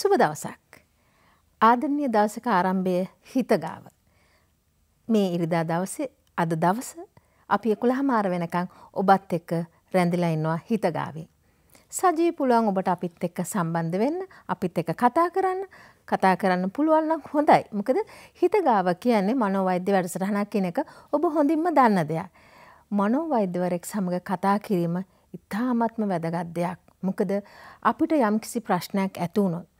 ආයුබෝවන් සුබ දවසක්. ආදරණය දවසක ආරම්භය හිතගාව. මේ ඉරිදා දවසේ අද දවස අපි එකුළහ මාර වෙනකං ඔබත් එක්ක රැඳිලා ඉන්නවා හිතගාවේ. සජී පුළුවන් ඔබට අපිත් එක්ක සම්බන්ධ වෙන්න අපිත් එක කතා කරන්න කතා කරන්න පුළුවන්නම් හොඳයි. මොකද හිතගාව කියන්නේ මනෝවෛද්‍ය වැඩසටහනක් කියන එක ඔබ හොඳින්ම දන්න දෙයක්. මනෝවෛද්‍යවරෙක් සමඟ කතා කිරීම ඉතාමත්ම වැදගත් දෙයක්. මොකද අපිට යම්කිසි ප්‍රශ්නයක් ඇතුවුණොත්.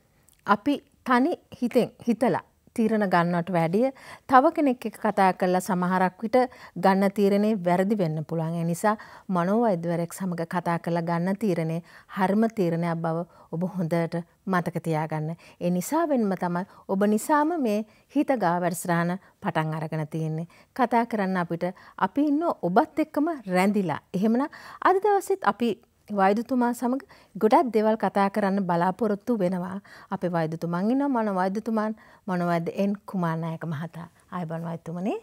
අපි තනි හිතෙන් හිතලා තීරණ ගන්නට වැඩිය තව කෙනෙක් එක කතා කරලා සමහරක් විට ගන්න තීරණේ වැරදි වෙන්න පුළුවන්. ඒ නිසා මනෝවෛද්‍යවරයෙක් සමග කතා කරලා ගන්න තීරණේ හර්ම තීරණයක් බව ඔබ හොඳට මතක තියාගන්න. ඒ නිසාවෙන්ම තමයි ඔබ නිසාම මේ හිත ගා වැඩසටහන පටන් අරගෙන තියෙන්නේ. කතා කරන්න අපිට අපි ඉන්න ඔබත් එක්කම රැඳිලා. එහෙමනම් අද දවසෙත් අපි වෛද්‍යතුමා සමග ගොඩක් දේවල් කතා කරන්න බලාපොරොත්තු වෙනවා. අපේ වෛද්‍යතුමන් ඉන්නවා මන වෛද්‍යතුමන් මනෝවෛද්‍ය එන් කුමාරනායක මහතා. ආයුබෝවන් වෛද්‍යතුමනි.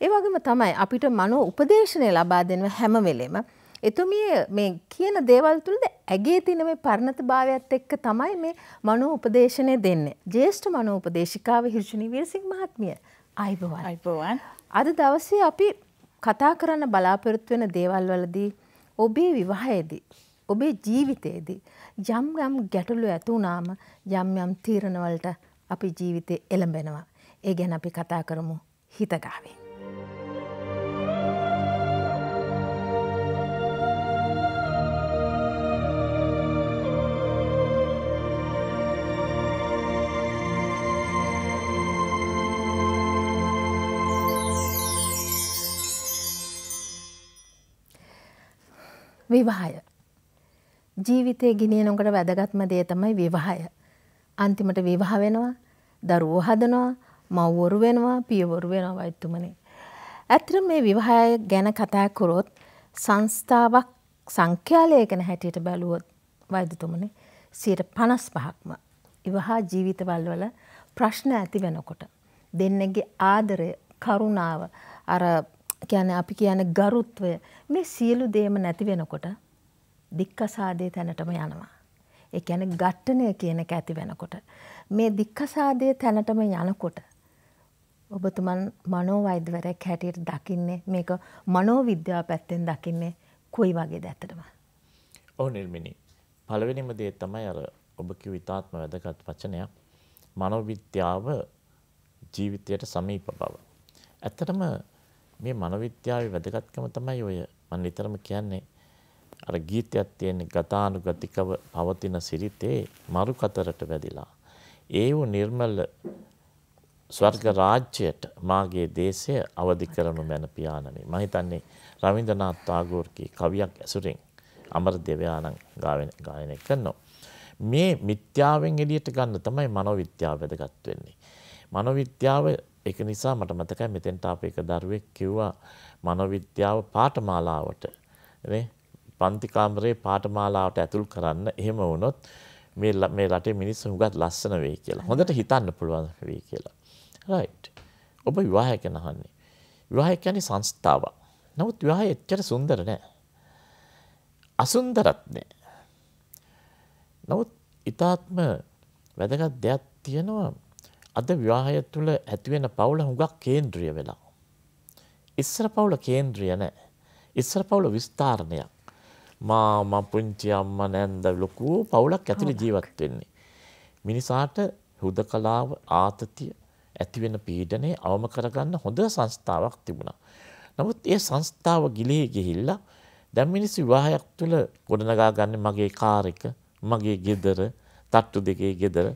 ඒ වගේම තමයි අපිට මනෝ උපදේශනය ලබා දෙන හැම වෙලෙම එතුමිය මේ කියන දේවල් තුළද ඇගේ තින මේ පරණත භාවයක්ත් එක්ක තමයි මේ මනෝ උපදේශනය දෙන්න. ජේෂ්ඨ මනෝ උපදේශිකාව හිර්ෂණී වීරසිංහ මහත්මිය. අයිබෝවන්. අයිබෝවන්. අද දවසේ අපි කතා කරන්න බලාපොරොත්තු වෙන දේවල් වලදී ඔබේ විවාහයේදී ඔබේ ජීවිතයේදී යම් යම් ගැටලු ඇතුණාම යම් යම් තීරණවලට අපි ජීවිතේ එළඹෙනවා. ඒ ගැන අපි කතා කරමු හිතගාවේ. විවාහය. ජීවිතය ගිනියනකට වැදගත්ම දේ තමයි විවාහය. අන්තිමට විවාහ වෙනවා, දරුවෝ හදනවා, මව්වරු වෙනවා, පියවරු වෙනවා වෛද්‍යතුමනි. ඇත්තට මේ විවාහය ගැන කතා කරොත් සංස්ථාවක් සංඛ්‍යාලයකන හැටියට බැලුවොත් වෛද්‍යතුමනි 55%ක්ම විවාහ ජීවිතවල වල ප්‍රශ්න ඇති වෙනකොට දෙන්නගේ ආදරය, කරුණාව, අර කියන්නේ අපි කියන්නේ ගරුත්වය මේ සියලු දේම නැති වෙනකොට දික්කසාදේ තැනටම යනවා. ඒ කියන්නේ ඝට්ටනය කියන එක ඇති වෙනකොට මේ දික්කසාදේ තැනටම යනකොට ඔබතුමන් මනෝවෛද්‍යවරයෙක් හැටියට දකින්නේ මේක මනෝවිද්‍යාව පැත්තෙන් දකින්නේ කොයි වගේද ඇත්තටම? ඔව් නිර්මිනි. පළවෙනිම දේ තමයි අර ඔබ කිව් ඉතාත්ම වැදගත් වචනයක්. මනෝවිද්‍යාව ජීවිතයට සමීප බව. ඇත්තටම මේ මනෝවිද්‍යාවේ වැදගත්කම තමයි ඔය මම නිතරම කියන්නේ. අර ගීතයක් තියෙන ගතානුගතිකව පවතින සිරිතේ මරු කතරට වැදිලා. ඒ වූ නිර්මල ස්වර්ග රාජ්‍යයට මාගේ දේශය අවදි කරනු මැන පියාණනි. මම හිතන්නේ රවීන්ද්‍රනාත් tagore කවියක් ඇසුරින් අමරදේවයාණන් ගායනය කරනවා. මේ මිත්‍යාවෙන් එළියට ගන්න තමයි මනෝවිද්‍යාව වැදගත් වෙන්නේ. මනෝවිද්‍යාව ඒක නිසා මට මතකයි මෙතෙන්ට අප එක දරුවෙක් කිව්වා මනෝවිද්‍යාව පාඨමාලාවට නේ පන්ති කාමරේ පාඨමාලාවට ඇතුල් කරන්න එහෙම වුණොත් මේ මේ රටේ මිනිස්සු හුඟක් ලස්සන වෙයි කියලා. හොඳට හිතන්න පුළුවන් වෙයි කියලා. රයිට්. ඔබ විවාහය ගැන අහන්නේ. විවාහය කියන්නේ සංස්ථාවක්. නමුත් විවාහය එච්චර සුන්දර නෑ. අසුන්දරත් නෑ. නමුත් ඊ타ත්ම වැදගත් දෙයක් තියෙනවා අද විවාහය තුළ ඇතිවෙන පවුල හුඟක් කේන්ද්‍රිය වෙලා. ඉස්සර පවුල කේන්ද්‍රිය නෑ. ඉස්සර පවුල විස්ථාරණයක්. මාම පුංචි අම්ම නැන්ද ලොකු පවුලක් ඇතුළේ ජීවත් වෙන්නේ. මිනිසාට හුදකලාව ආතතිය ඇතිවෙන පීඩනය අවම කරගන්න හොඳ සංස්ථාවක් තිබුණා. නමුත් ඒ සංස්ථාව ගිලී ගිහිල්ලා දැන් මිනිස්සු විවාහයක් තුළ ගොඩනගා ගන්න මගේ කාර් එක, මගේ ගෙදර, තට්ටු දෙකේ ගෙදර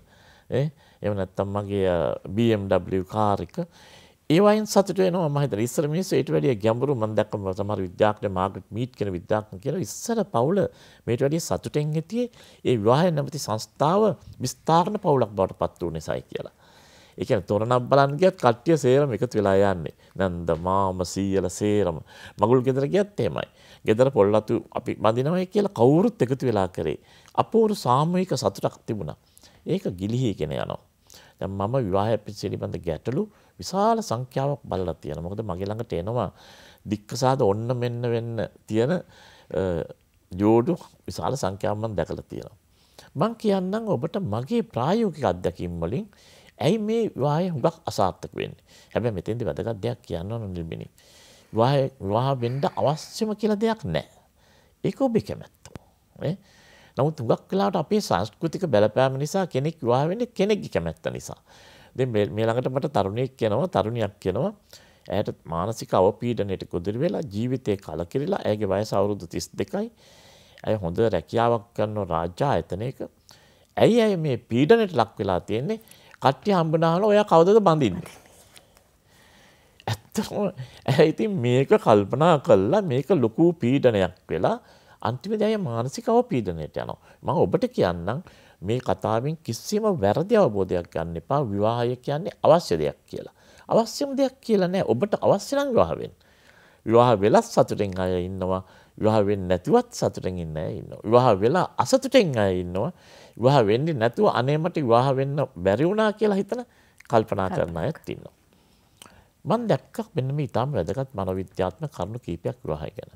ඈ එහෙම නැත්නම් මගේ BMW කාර් එක ඒ වයින් සතුට වෙනවා මම හිතලා ඉස්සර මිනිස්සු ඊට වැඩිය ගැඹුරු මම දැක්කම සමහර විද්‍යාඥ මාග්‍රට් මීට් කියන විද්‍යාඥ කියලා ඉස්සර පවුල මේට වැඩිය සතුටෙන් හිටියේ ඒ විවාහය නැමැති සංස්ථාව විස්තරණ පවුලක් බවට පත් වූ නිසායි කියලා. ඒ කියන්නේ තොරණක් බලන්න ගියත් කට්ටිය සේරම එකතු වෙලා යන්නේ. නන්ද මාම සීයලා සේරම. මගුල් ගෙදර ගියත් එහෙමයි. ගෙදර පොල්ලතු අපි බඳිනවයි කියලා කවුරුත් එකතු වෙලා කරේ. අපූර්ව සාමූහික සතුටක් තිබුණා. ඒක ගිලිහීගෙන යනවා. දැන් මම විවාහය පිළිබඳ ගැටලු විශාල සංඛ්‍යාවක් බලලා තියෙනවා. මොකද මගේ ළඟට එනවා දික්කසාද ඔන්න මෙන්න වෙන්න තියෙන ජෝඩු විශාල සංඛ්‍යාවක් මම දැකලා තියෙනවා. මං කියන්නම් ඔබට මගේ ප්‍රායෝගික අත්දැකීම් වලින් ඇයි මේ විවාහය හුඟක් අසාර්ථක වෙන්නේ. හැබැයි මෙතෙන්දි වැදගත් දෙයක් කියන්න ඕන නිර්මිනි. විවාහය විවාහ වෙන්න අවශ්‍යම කියලා දෙයක් නැහැ. ඒක ඔබේ කැමැත්ත. නේ? නමුත් හුඟක් වෙලාවට අපේ සංස්කෘතික බලපෑම නිසා කෙනෙක් විවාහ වෙන්නේ කෙනෙක්ගේ කැමැත්ත නිසා. දැන් මේ ළඟට මට තරුණියෙක් කියනවා තරුණියක් කියනවා ඇයට මානසික අවපීඩනයට ගොදුරු වෙලා ජීවිතේ කලකිරිලා ඇයගේ වයස අවුරුදු 32යි. ඇය හොඳ රැකියාවක් කරන රාජ්‍ය ආයතනයක. ඇයි ඇය මේ පීඩනයට ලක් වෙලා තියෙන්නේ? කට්ටිය හම්බුනාම ඔයා කවදද බඳින්නේ? ඇත්තම ඇය ඉතින් මේක කල්පනා කළා මේක ලොකු පීඩනයක් වෙලා අන්තිමේදී ඇය මානසික අවපීඩනයට යනවා. මම ඔබට කියන්නම් මේ කතාවෙන් කිසිම වැරදි අවබෝධයක් ගන්න එපා. විවාහය කියන්නේ අවශ්‍ය දෙයක් කියලා. අවශ්‍යම දෙයක් කියලා නෑ. ඔබට අවශ්‍ය නම් විවාහ වෙන්න. විවාහ වෙලත් සතුටෙන් අය ඉන්නවා. විවාහ වෙන්නේ නැතුවත් සතුටෙන් ඉන්න අය ඉන්නවා. විවාහ වෙලා අසතුටෙන් අය ඉන්නවා. විවාහ වෙන්නේ නැතුව අනේ මට විවාහ වෙන්න බැරි වුණා කියලා හිතන කල්පනා කරන අයත් ඉන්නවා. මම දැක්ක මෙන්න මේ ඊටම වැදගත් මනෝවිද්‍යාත්මක කරුණු කීපයක් විවාහය ගැන.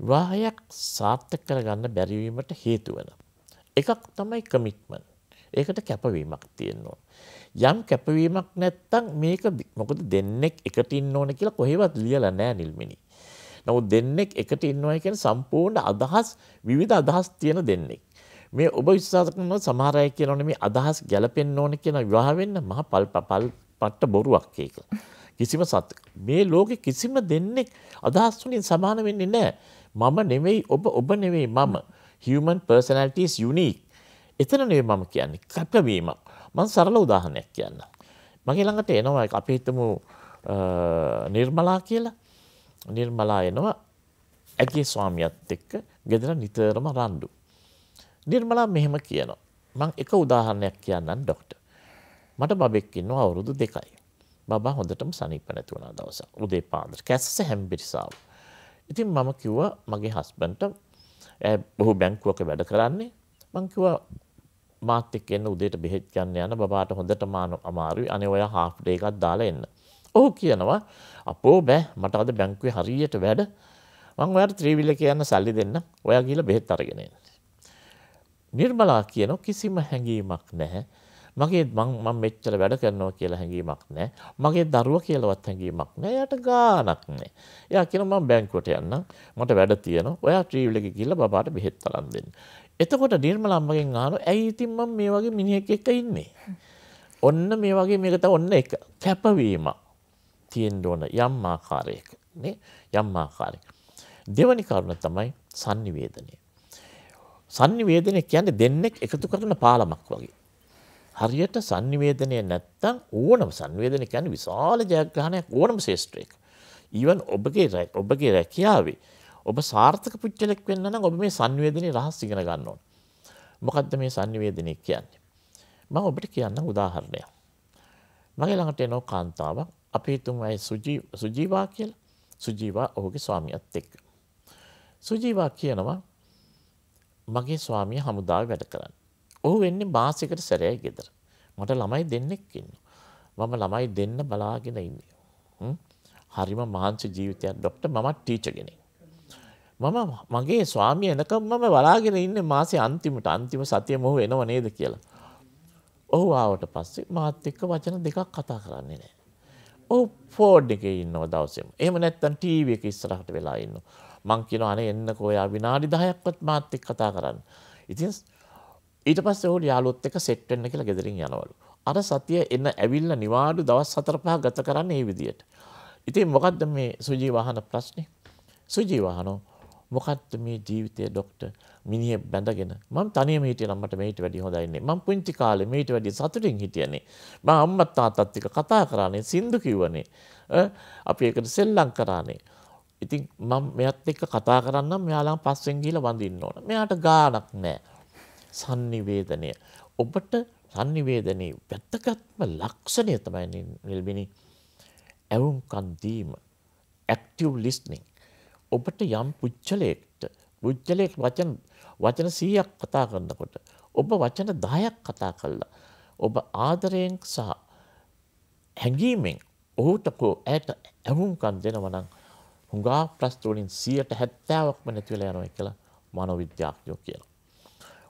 විවාහයක් සාර්ථක කරගන්න බැරි වීමට හේතු වෙන එකක් තමයි කමිට්මන්ට්. ඒකට කැපවීමක් තියෙනවා. යම් කැපවීමක් නැත්තම් මේක මොකද දෙන්නෙක් එකට ඉන්න ඕන කියලා කොහෙවත් ලියලා නැහැ නිල්මිනි. නමුත් දෙන්නෙක් එකට ඉන්නවා කියන සම්පූර්ණ අදහස් විවිධ අදහස් තියෙන දෙන්නෙක්. මේ ඔබ විශ්වාස කරන සමහර අය කියනවනේ මේ අදහස් ගැලපෙන්න ඕන කියන විවාහ වෙන්න මහ පල් පල් පට්ට බොරුවක් ඒක. කිසිම සත් මේ ලෝකෙ කිසිම දෙන්නෙක් අදහස් වලින් සමාන වෙන්නේ නැහැ. මම නෙවෙයි ඔබ ඔබ නෙවෙයි මම. human personality is unique. එතන නෙවෙයි මම කියන්නේ කැපවීමක්. මම සරල උදාහරණයක් කියන්නම්. මගේ ළඟට එනවා අපි හිතමු නිර්මලා කියලා. නිර්මලා එනවා ඇගේ ස්වාමියත් එක්ක ගෙදර නිතරම රණ්ඩු. නිර්මලා මෙහෙම කියනවා. මං එක උදාහරණයක් කියන්නම් ඩොක්ටර්. මට බබෙක් ඉන්නවා අවුරුදු දෙකයි. බබා හොඳටම සනීප නැති වුණා දවසක්. උදේ පාන්දර කැස්ස හැම්බිරිසාව. ඉතින් මම කිව්වා මගේ හස්බන්ඩ්ට ඇය බොහෝ බැංකුවක වැඩ කරන්නේ. මං කිව්වා මාත් එක්ක එන්න උදේට බෙහෙත් ගන්න යන බබාට හොඳට මාන අමාරුයි. අනේ ඔයා හාෆ් ඩේ එකක් දාලා එන්න. ඔහු කියනවා අපෝ බෑ මට අද බැංකුවේ හරියට වැඩ. මං ඔයාට ත්‍රිවිල කියන්න සල්ලි දෙන්න. ඔයා ගිහලා බෙහෙත් අරගෙන එන්න. නිර්මලා කියන කිසිම හැඟීමක් නැහැ. මගේ මං මෙච්චර වැඩ කරනවා කියලා හැඟීමක් නැහැ. මගේ දරුවා කියලාවත් හැඟීමක් නැහැ. එයාට ගාණක් නැහැ. එයා කියනවා මම බැංකුවට යන්නම්. මට වැඩ තියෙනවා. ඔයා ට්‍රීවිල් එකේ ගිහලා බබාට බෙහෙත් තරම් දෙන්න. එතකොට නිර්මලා අම්මගෙන් අහනවා ඇයි ඉතින් මම මේ වගේ මිනිහෙක් එක්ක ඉන්නේ? ඔන්න මේ වගේ මේක තමයි ඔන්න එක කැපවීම තියෙන්න ඕන යම් ආකාරයක නේ යම් ආකාරයක. දෙවැනි කරුණ තමයි sannivedanaya. sannivedanaya කියන්නේ දෙන්නෙක් එකතු කරන පාලමක් වගේ. හරියට sannivedanaya නැත්තම් ඕනම sannivedanaya කියන්නේ විශාල ජයග්‍රහණයක් ඕනම ශේෂ්ත්‍රයක. ඊවන් ඔබගේ ඔබගේ රැකියාවේ ඔබ සාර්ථක පුච්චලෙක් වෙන්න නම් ඔබ මේ sannivedanaya රහස් ඉගෙන ගන්න ඕන. මොකද්ද මේ sannivedanaya කියන්නේ? මම ඔබට කියන්නම් උදාහරණයක්. මගේ ළඟට එන කාන්තාවක් අපි හිතමු අය සුජී සුජීවා කියලා. සුජීවා ඔහුගේ ස්වාමියාත් එක්ක. සුජීවා කියනවා මගේ ස්වාමියා හමුදාවේ වැඩ කරන්නේ. ඔහු වෙන්නේ මාසෙකට සැරයයි ගෙදර. මට ළමයි දෙන්නෙක් ඉන්නවා. මම ළමයි දෙන්න බලාගෙන ඉන්නේ. හරිම මහන්සි ජීවිතයක් ડોක්ටර් මමත් ටීචර් කෙනෙක්. මම මගේ ස්වාමියා එනකම් මම බලාගෙන ඉන්නේ මාසේ අන්තිමට අන්තිම සතිය මොහු එනව නේද කියලා. ඔහු ආවට පස්සේ මාත් එක්ක වචන දෙකක් කතා කරන්නේ නැහැ. ඔහු ෆෝඩ් එකේ ඉන්නවා දවසෙම. එහෙම නැත්නම් ටීවී එක ඉස්සරහට වෙලා ඉන්නවා. මං කියනවා අනේ එන්නකෝ ඔයා විනාඩි 10ක්වත් මාත් එක්ක කතා කරන්න. ඉතින් ඊට පස්සේ ඔහු යාළුවොත් එක්ක සෙට් වෙන්න කියලා ගෙදරින් යනවලු. අර සතිය එන ඇවිල්ලා නිවාඩු දවස් 4 5 ගත කරන්නේ මේ විදියට. ඉතින් මොකද්ද මේ සුජී වහන ප්‍රශ්නේ? සුජී වහනෝ මොකක්ද මේ ජීවිතය ඩොක්ටර් මිනිහ බැඳගෙන? මම තනියම හිටියනම් මට මේට වැඩි හොඳයි ඉන්නේ මම පුංචි කාලේ මේට වැඩි සතුටින් හිටියනේ මම අම්මත් තාත්තත් එක්ක කතා කරානේ සින්දු කිව්වනේ අපි ඒකට සෙල්ලම් කරානේ ඉතින් මම මෙයත් එක්ක කතා කරන්නම් මෙයාලා පස්සෙන් ගිහලා වඳින්න ඕන. මෙයාට ගාණක් නැහැ sannivedanaya. ඔබට sannivedanaya වැදගත්ම ලක්ෂණය තමයි නිල්බිනි ඇවුම්කන් දීම active listening. ඔබට යම් පුච්චලයකට පුච්චලයක් වචන වචන 100ක් කතා කරනකොට ඔබ වචන 10ක් කතා කළා. ඔබ ආදරයෙන් සහ හැඟීමෙන් ඔහුට කෝ ඇයට ඇහුම්කන් දෙනවා නම් හුඟා ප්‍රශ්න වලින් 170ක්ම නැති වෙලා යනවා කියලා මනෝවිද්‍යාඥයෝ කියනවා.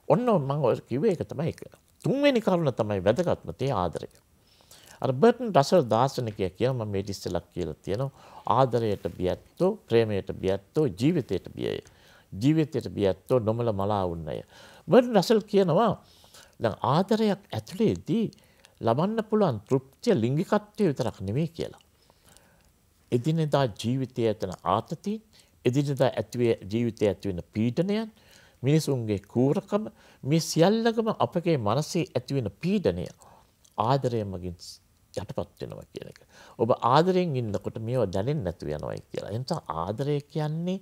ඔන්න මං ඔය කිව්වේ ඒක තමයි එක. තුන්වෙනි කරුණ තමයි වැදගත්ම තේ ආදරය. අර බර්ටන් රසල් දාර්ශනිකය කියන මම මේ ඉස්සෙල්ලා කියලා තියෙනවා ආදරයට බියැත්තෝ ප්‍රේමයට බියැත්තෝ ජීවිතයට බියය. ජීවිතයට බියැත්තෝ නොමල මලා උන්නය. බර්ටන් රසල් කියනවා දැන් ආදරයක් ඇතුලේදී ලබන්න පුළුවන් තෘප්තිය ලිංගිකත්වය විතරක් නෙවෙයි කියලා. එදිනෙදා ජීවිතය ඇතන ආතතින් එදිනෙදා ඇතිවේ ජීවිතය ඇතිවෙන පීඩනයන් මිනිසුන්ගේ කූරකම මේ සියල්ලගම අපගේ මනසේ ඇතිවෙන පීඩනය ආදරය මගින් යටපත් වෙනවා කියන එක. ඔබ ආදරයෙන් ඉන්නකොට මේවා දැනෙන්නේ නැතු යනවා කියලා. එනිසා ආදරය කියන්නේ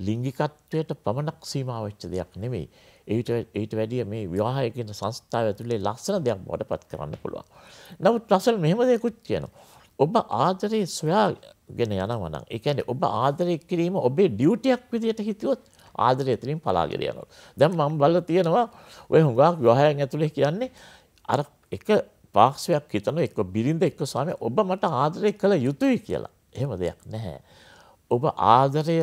ලිංගිකත්වයට පමණක් සීමා වෙච්ච දෙයක් නෙමෙයි. ඊට ඊට වැඩිය මේ විවාහය කියන සංස්ථාව ඇතුලේ ලස්සන දෙයක් බවට පත් කරන්න පුළුවන්. නමුත් රසල් මෙහෙම දෙයක්ත් කියනවා. ඔබ ආදරේ සොයාගෙන යනවා නම් ඒ කියන්නේ ඔබ ආදරය කිරීම ඔබේ ඩියුටියක් විදියට හිතුවොත් ආදරය එතනින් පලාගෙන යනවා. දැන් මම බලලා තියෙනවා ඔය හුඟක් විවාහයන් ඇතුලේ කියන්නේ අර එක පාක්ෂයක් හිතන එක්ක බිරිඳ එක්ක ස්වාමී ඔබ මට ආදරය කළ යුතුයි කියලා. එහෙම දෙයක් නැහැ. ඔබ ආදරය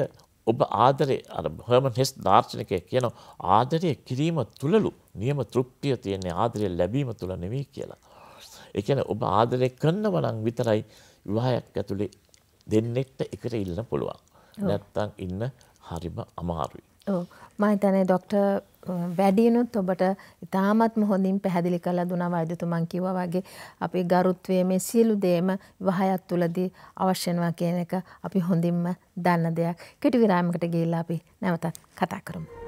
ඔබ ආදරය අර හර්මන් හෙස් දාර්ශනිකය කියන ආදරය කිරීම තුළලු නියම තෘප්තිය තියෙන්නේ ආදරය ලැබීම තුළ නෙවෙයි කියලා. ඒ කියන්නේ ඔබ ආදරය කරනව නම් විතරයි විවාහයක් ඇතුලේ දෙන්නෙක්ට එකට ඉන්න පුළුවන්. නැත්තම් ඉන්න හරිම අමාරුයි. ඔව් මම හිතන්නේ ડોක්ටර් වැඩියනුත් ඔබට ඉතාමත්ම හොඳින් පැහැදිලි කරලා දුනා වෛද්‍යතුමන් කිව්වා වගේ අපේ ගරුත්වයේ මේ සියලු දේම විවාහයක් තුලදී අවශ්‍ය වෙනවා කියන එක අපි හොඳින්ම දන්න දෙයක්. කෙටි විරාමයකට ගිහිල්ලා අපි නැවතත් කතා කරමු.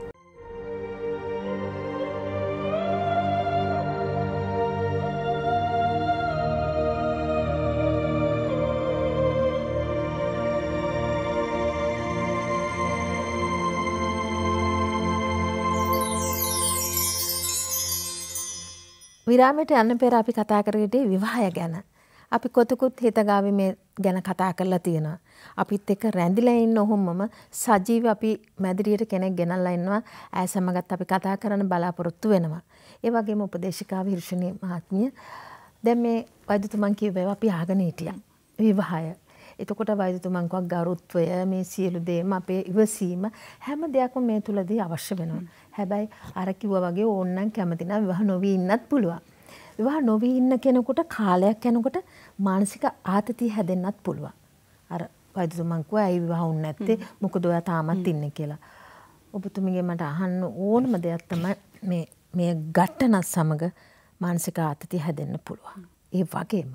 විරාමයට යන්න පෙර අපි කතා කරගටේ විවාහය ගැන. අපි කොතකුත් හිතගාවි මේ ගැන කතා කරලා තියෙනවා. අපිත් එක රැඳිලා ඉන්න ඔහොමම සජීව අපි මැදිරියට කෙනෙක් ගෙනල්ලා ඉන්නවා. ඇය සමගත් අපි කතා කරන්න බලාපොරොත්තු වෙනවා. ඒ වගේම උපදේශිකාව හිර්ෂණී මහත්මිය දැන් මේ වෛද්‍යතුමන් කියවේ අපි ආගෙන හිටියා. විවාහය. එතකොට වෛද්‍යතුමන්කවක් ගරුත්වය මේ සියලු දේම අපේ ඉවසීම හැම දෙයක්ම මේ තුලදී අවශ්‍ය වෙනවා. හැබැයි අර කිව්වා වගේ ඕන්නම් කැමති නම් විවාහ නොවී ඉන්නත් පුළුවන්. විවාහ නොවී ඉන්න කෙනෙකුට කාලයක් යනකොට මානසික ආතතිය හැදෙන්නත් පුළුවන්. අර වෛද්‍යතුමන් කිව්වා ඇයි විවාහ වුනේ නැත්තේ මොකද ඔයා තාමත් ඉන්නේ කියලා. ඔබතුමිගේ මට අහන්න ඕනම දෙයක් තමයි මේ මේ ගැටනත් සමග මානසික ආතතිය හැදෙන්න පුළුවන්. ඒ වගේම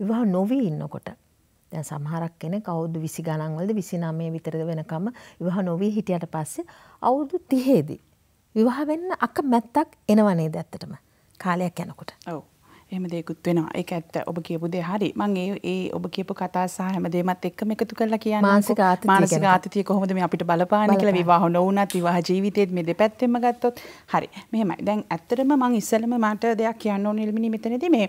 විවාහ නොවී ඉන්නකොට දැන් සමහරක් කෙනෙක් අවුරුදු 20 ගණන් වලද 29 විතර වෙනකම් විවාහ නොවී හිටියට පස්සේ අවුරුදු 30 දී විවාහ වෙන්න අකමැත්තක් එනව නේද ඇත්තටම කාලයක් යනකොට. ඔව්. එහෙම දෙයක්ත් වෙනවා. ඒක ඇත්ත. ඔබ කියපු දේ හරි. මම ඒ ඒ ඔබ කියපු කතා සහ හැමදේමත් එක්කම එකතු කරලා කියන්න. මානසික ආතතිය මානසික ආතතිය කොහොමද මේ අපිට බලපාන්නේ කියලා විවාහ නොවුනත් විවාහ ජීවිතේත් මේ දෙපැත්තෙන්ම ගත්තොත් හරි. මෙහෙමයි. දැන් ඇත්තටම මම ඉස්සෙල්ලම මට දෙයක් කියන්න ඕනේ ඉල්මිනි මෙතනදී මේ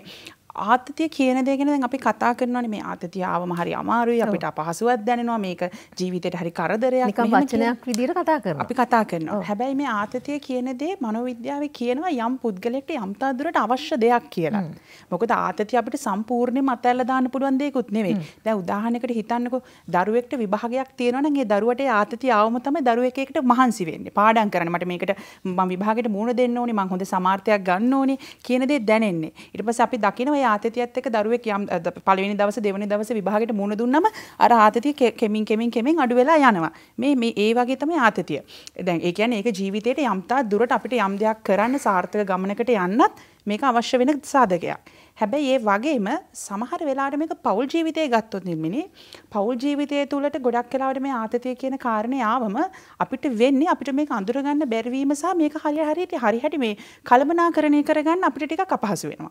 ආතතිය කියන දේ ගැන දැන් අපි කතා කරනවානේ. මේ ආතතිය ආවම හරි අමාරුයි. අපිට අපහසුවක් දැනෙනවා. මේක ජීවිතේට හරි කරදරයක්. නිකන් වචනයක් විදිහට කතා කරනවා. අපි කතා කරනවා. හැබැයි මේ ආතතිය කියන දේ මනෝවිද්‍යාවේ කියනවා යම් පුද්ගලයෙක්ට යම් තාදුරට අවශ්‍ය දෙයක් කියලා. මොකද ආතතිය අපිට සම්පූර්ණයෙන්ම අතහැරලා දාන්න පුළුවන් දෙයක්ුත් නෙවෙයි. දැන් උදාහරණයකට හිතන්නකෝ. දරුවෙක්ට විභාගයක් තියෙනවා නම් ඒ දරුවට ආතතිය ආවම තමයි දරුවෙක් මහන්සි වෙන්නේ. පාඩම් කරන්න. මට මේකට මම විභාගෙට මුහුණ දෙන්න ඕනේ. මම හොඳ සමාර්ථයක් ගන්න ඕනේ කියන දේ දැනෙන්නේ. ඊට පස්සේ අපි දකිනවා ආතතියත් එක්ක දරුවෙක් යම් පළවෙනි දවසේ දෙවෙනි දවසේ විභාගයට මුහුණ දුන්නම අර ආතතිය කෙමින් කෙමින් කෙමින් අඩු වෙලා යනවා. මේ මේ ඒ වගේ තමයි ආතතිය. දැන් ඒ කියන්නේ ඒක ජීවිතේට යම්තා දුරට අපිට යම් දෙයක් කරන්න සාර්ථක ගමනකට යන්නත් මේක අවශ්‍ය වෙන සාධකයක්. හැබැයි ඒ වගේම සමහර වෙලාවට මේක පෞල් ජීවිතය ගත්තොත් නිර්මිනි පෞල් ජීවිතය තුළට ගොඩක් වෙලාවට මේ ආතතිය කියන කාරණේ ආවම අපිට වෙන්නේ අපිට මේක අඳුරගන්න බැරිවීම සහ මේක හරිය හරියට හරි හැටි මේ කලමනාකරණය කරගන්න අපිට ටිකක් අපහසු වෙනවා.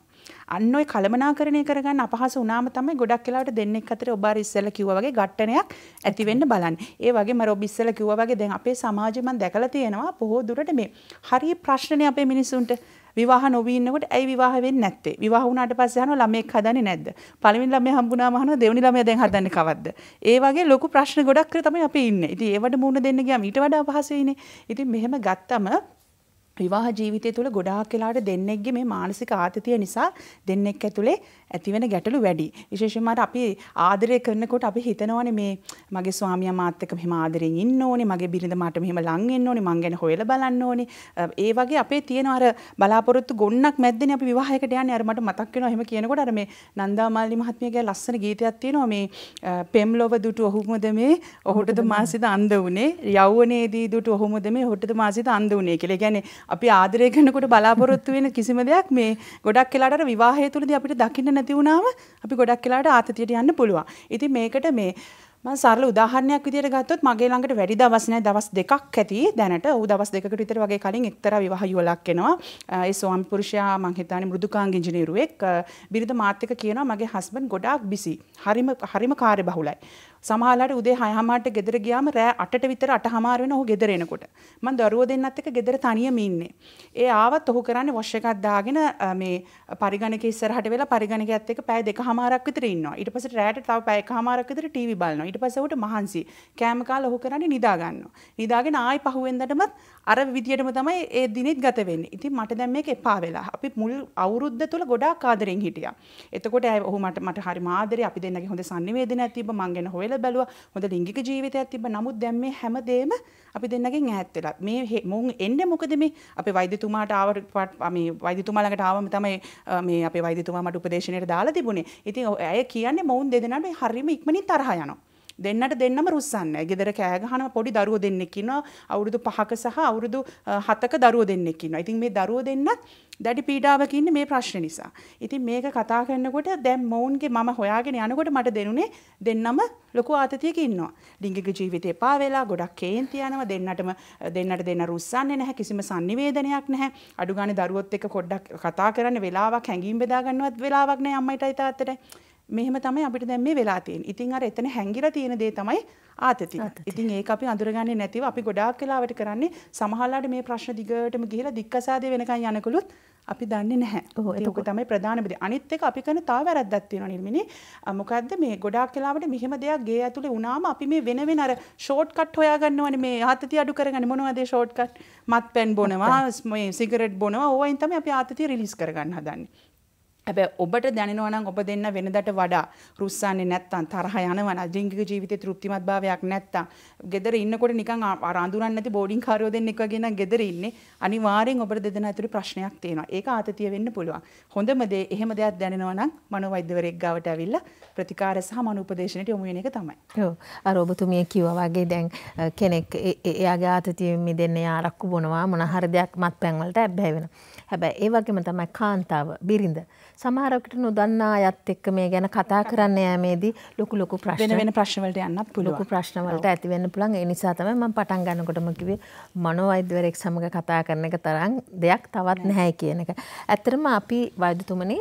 අන්න ඔය කලමනාකරණය කරගන්න අපහසු වුණාම තමයි ගොඩක් වෙලාවට දෙන්නෙක් අතර ඔබ අර ඉස්සෙල්ලා කිව්වා වගේ ගැටණයක් ඇති වෙන්න බලන්නේ. ඒ වගේම අර ඔබ ඉස්සෙල්ලා කිව්වා වගේ දැන් අපේ සමාජෙ මම දැකලා තියෙනවා බොහෝ දුරට මේ හරිය ප්‍රශ්නනේ අපේ මිනිසුන්ට විවාහ නොවී ඉන්නකොට ඇයි විවාහ වෙන්නේ නැත්තේ? විවාහ වුණාට පස්සේ අහනවා ළමයෙක් හදන්නේ නැද්ද? පළවෙනි ළමයා හම්බුනාම අහනවා දෙවෙනි ළමයා දැන් හදන්නේ කවද්ද? ඒ වගේ ලොකු ප්‍රශ්න ගොඩක් තමයි අපි ඉන්නේ. ඉතින් ඒවට මුහුණ දෙන්න ගියාම ඊට වඩා අපහසුයිනේ. ඉතින් මෙහෙම ගත්තම විවාහ ජීවිතය තුළ ගොඩාක් වෙලාට දෙන්නෙක්ගේ මේ මානසික ආතතිය නිසා දෙන්නෙක් ඇතුලේ ඇතිවෙන ගැටලු වැඩි. විශේෂයෙන්ම අපි ආදරය කරනකොට අපි හිතනවානේ මේ මගේ ස්වාමියා මාත් එක්ක මෙහෙම ආදරෙන් ඉන්න ඕනේ, මගේ බිරිඳ මට මෙහෙම ලං වෙන්න ඕනේ, මං ගැන හොයලා බලන්න ඕනේ. ඒ වගේ අපේ තියෙන අර බලාපොරොත්තු ගොන්නක් මැද්දේනේ අපි විවාහයකට යන්නේ. අර මට මතක් වෙනවා එහෙම කියනකොට අර මේ නන්දාමාලි මහත්මියගේ ලස්සන ගීතයක් තියෙනවා මේ පෙම්ලොව දුටු ඔහුමද මේ ඔහුටද මාසිත අන්ධ වුනේ යෞවනයේදී දුටු ඔහුමද මේ ඔහුටද මාසිත අන්ධ වුනේ කියලා. ඒ කියන්නේ අපි ආදරය කරනකොට බලාපොරොත්තු වෙන කිසිම දෙයක් මේ ගොඩක් වෙලාට අර විවාහය තුළදී අපිට දකින්න නැති වුණාම අපි ගොඩක් වෙලාට ආතතියට යන්න පුළුවන්. ඉතින් මේකට මේ මම සරල උදාහරණයක් විදිහට ගත්තොත් මගේ ළඟට වැඩි දවස් නැහැ දවස් දෙකක් ඇති දැනට ඌ දවස් දෙකකට විතර වගේ කලින් එක්තරා විවාහ යුවලක් එනවා ඒ ස්වාමි පුරුෂයා මං හිතන්නේ මෘදුකාංග ඉංජිනේරුවෙක් බිරිඳ මාත් එක්ක කියනවා මගේ හස්බන්ඩ් ගොඩාක් බිසි හරිම හරිම කාර්යබහුලයි සමහරලාට උදේ 6:00ට ගෙදර ගියාම රෑ 8ට විතර 8:00 වෙන ඔහු ගෙදර එනකොට. මම දරුවෝ දෙන්නත් එක්ක ගෙදර තනියම ඉන්නේ. ඒ ආවත් ඔහු කරන්නේ වොෂ් එකක් දාගෙන මේ පරිගණක ඉස්සරහට වෙලා පරිගණකයත් එක්ක පැය දෙකමාරක් විතර ඉන්නවා. ඊට පස්සේ රෑට තව පැය එකමාරක් විතර ටීවී බලනවා. ඊට පස්සේ ඔහුට මහන්සි. කෑම කාලා ඔහු කරන්නේ නිදා ගන්නවා. නිදාගෙන ආයි පහුවෙන්දටමත් අර විදියටම තමයි ඒ දිනෙත් ගත වෙන්නේ. ඉතින් මට දැන් මේක එපා වෙලා. අපි මුල් අවුරුද්ද තුල ගොඩාක් ආදරෙන් හිටියා. එතකොට ඔහු මට මට හරි ආදරේ අපි දෙන්නගේ හොඳ sannivedanayak තිබ්බ මං ගැන හොයලා බැලුවා. හොඳ ලිංගික ජීවිතයක් තිබ්බ. නමුත් දැන් මේ හැමදේම අපි දෙන්නගෙන් ඈත් වෙලා. මේ මුන් එන්නේ මොකද මේ අපේ වෛද්‍යතුමාට ආවට මේ වෛද්‍යතුමා ළඟට ආවම තමයි මේ අපේ වෛද්‍යතුමා මට උපදේශනයට දාලා තිබුණේ. ඉතින් ඇය කියන්නේ මොවුන් දෙදෙනාට හරිම ඉක්මනින් තරහ යනවා. දෙන්නට දෙන්නම රුස්සන්න. ගෙදර කෑ ගහන පොඩි දරුවෝ දෙන්නෙක් ඉන්නවා. අවුරුදු 5ක සහ අවුරුදු 7ක දරුවෝ දෙන්නෙක් ඉන්නවා. ඉතින් මේ දරුවෝ දෙන්නත් දැඩි පීඩාවක ඉන්නේ මේ ප්‍රශ්න නිසා. ඉතින් මේක කතා කරනකොට දැන් මොවුන්ගේ මම හොයාගෙන යනකොට මට දෙනුනේ දෙන්නම ලොකු ආතතියක ඉන්නවා. ලිංගික ජීවිතේ එපා වෙලා ගොඩක් කේන්ති යනවා. දෙන්නටම දෙන්නට දෙන්න රුස්සන්නේ නැහැ. කිසිම sannivedanayak නැහැ. අඩු ගානේ දරුවොත් එක්ක පොඩ්ඩක් කතා කරන්න වෙලාවක් හැංගීම් බෙදා ගන්නවත් වෙලාවක් නැහැ අම්මයිටයි තාත්තටයි. මෙහෙම තමයි අපිට දැන් මේ වෙලා තියෙන්නේ. ඉතින් අර එතන හැංගිලා තියෙන දේ තමයි ආතතිය. ඉතින් ඒක අපි අඳුරගන්නේ නැතිව අපි ගොඩාක් වෙලාවට කරන්නේ සමහරලාට මේ ප්‍රශ්න දිගටම ගිහලා දික්කසාදේ වෙනකන් යනකොලුත් අපි දන්නේ නැහැ. ඒක තමයි ප්‍රධාන බෙද. අනිත් එක අපි කරන තව වැරද්දක් තියෙනවා නිර්මිනි. මොකද්ද මේ ගොඩාක් වෙලාවට මෙහෙම දෙයක් ගේ ඇතුලේ වුණාම අපි මේ වෙන වෙන අර ෂෝට් කට් හොයාගන්නවනේ මේ ආතතිය අඩු කරගන්නේ මොනවද ෂෝට් කට්? මත්පැන් බොනවා, මේ සිගරට් බොනවා. ඕවෙන් තමයි අපි ආතතිය රිලීස් කරගන්න හදන්නේ. හැබැයි ඔබට දැනෙනවා නම් ඔබ දෙන්න වෙනදට වඩා රුස්සන්නේ නැත්තම් තරහ යනවා නම් ලිංගික ජීවිතේ තෘප්තිමත් භාවයක් නැත්තම් ගෙදර ඉන්නකොට නිකන් අර අඳුරන්නේ නැති බෝඩින් කාරයෝ දෙන්නෙක් වගේ නම් ගෙදර ඉන්නේ අනිවාර්යෙන් ඔබට දෙදෙනා ඇතුලේ ප්‍රශ්නයක් තියෙනවා. ඒක ආතතිය වෙන්න පුළුවන්. හොඳම දේ එහෙම දෙයක් දැනෙනවා නම් මනෝවෛද්‍යවරයෙක් ගාවට ඇවිල්ලා ප්‍රතිකාර සහ මනෝපදේශනයට යොමු වෙන එක තමයි. ඔව්. අර ඔබතුමිය කිව්වා වගේ දැන් කෙනෙක් එයාගේ ආතතියෙන් මිදෙන්න යාරක්කු බොනවා මොන හරි දෙයක් මත්පැන් වලට ඇබ්බැහි වෙනවා. හැබැයි ඒ වගේම තමයි කාන්තාව බිරිඳ සමහරකට නොදන්නා අයත් එක්ක මේ ගැන කතා කරන්න යෑමේදී ලොකු ලොකු ප්‍රශ්න වෙන වෙන ප්‍රශ්න වලට යන්නත් පුළුවන්. ලොකු ප්‍රශ්න වලට ඇති වෙන්න පුළුවන්. ඒ නිසා තමයි මම පටන් ගන්නකොටම කිව්වේ මනෝවෛද්‍යවරයෙක් සමග කතා කරන එක තරම් දෙයක් තවත් නැහැ කියන එක. ඇත්තටම අපි වෛද්‍යතුමනි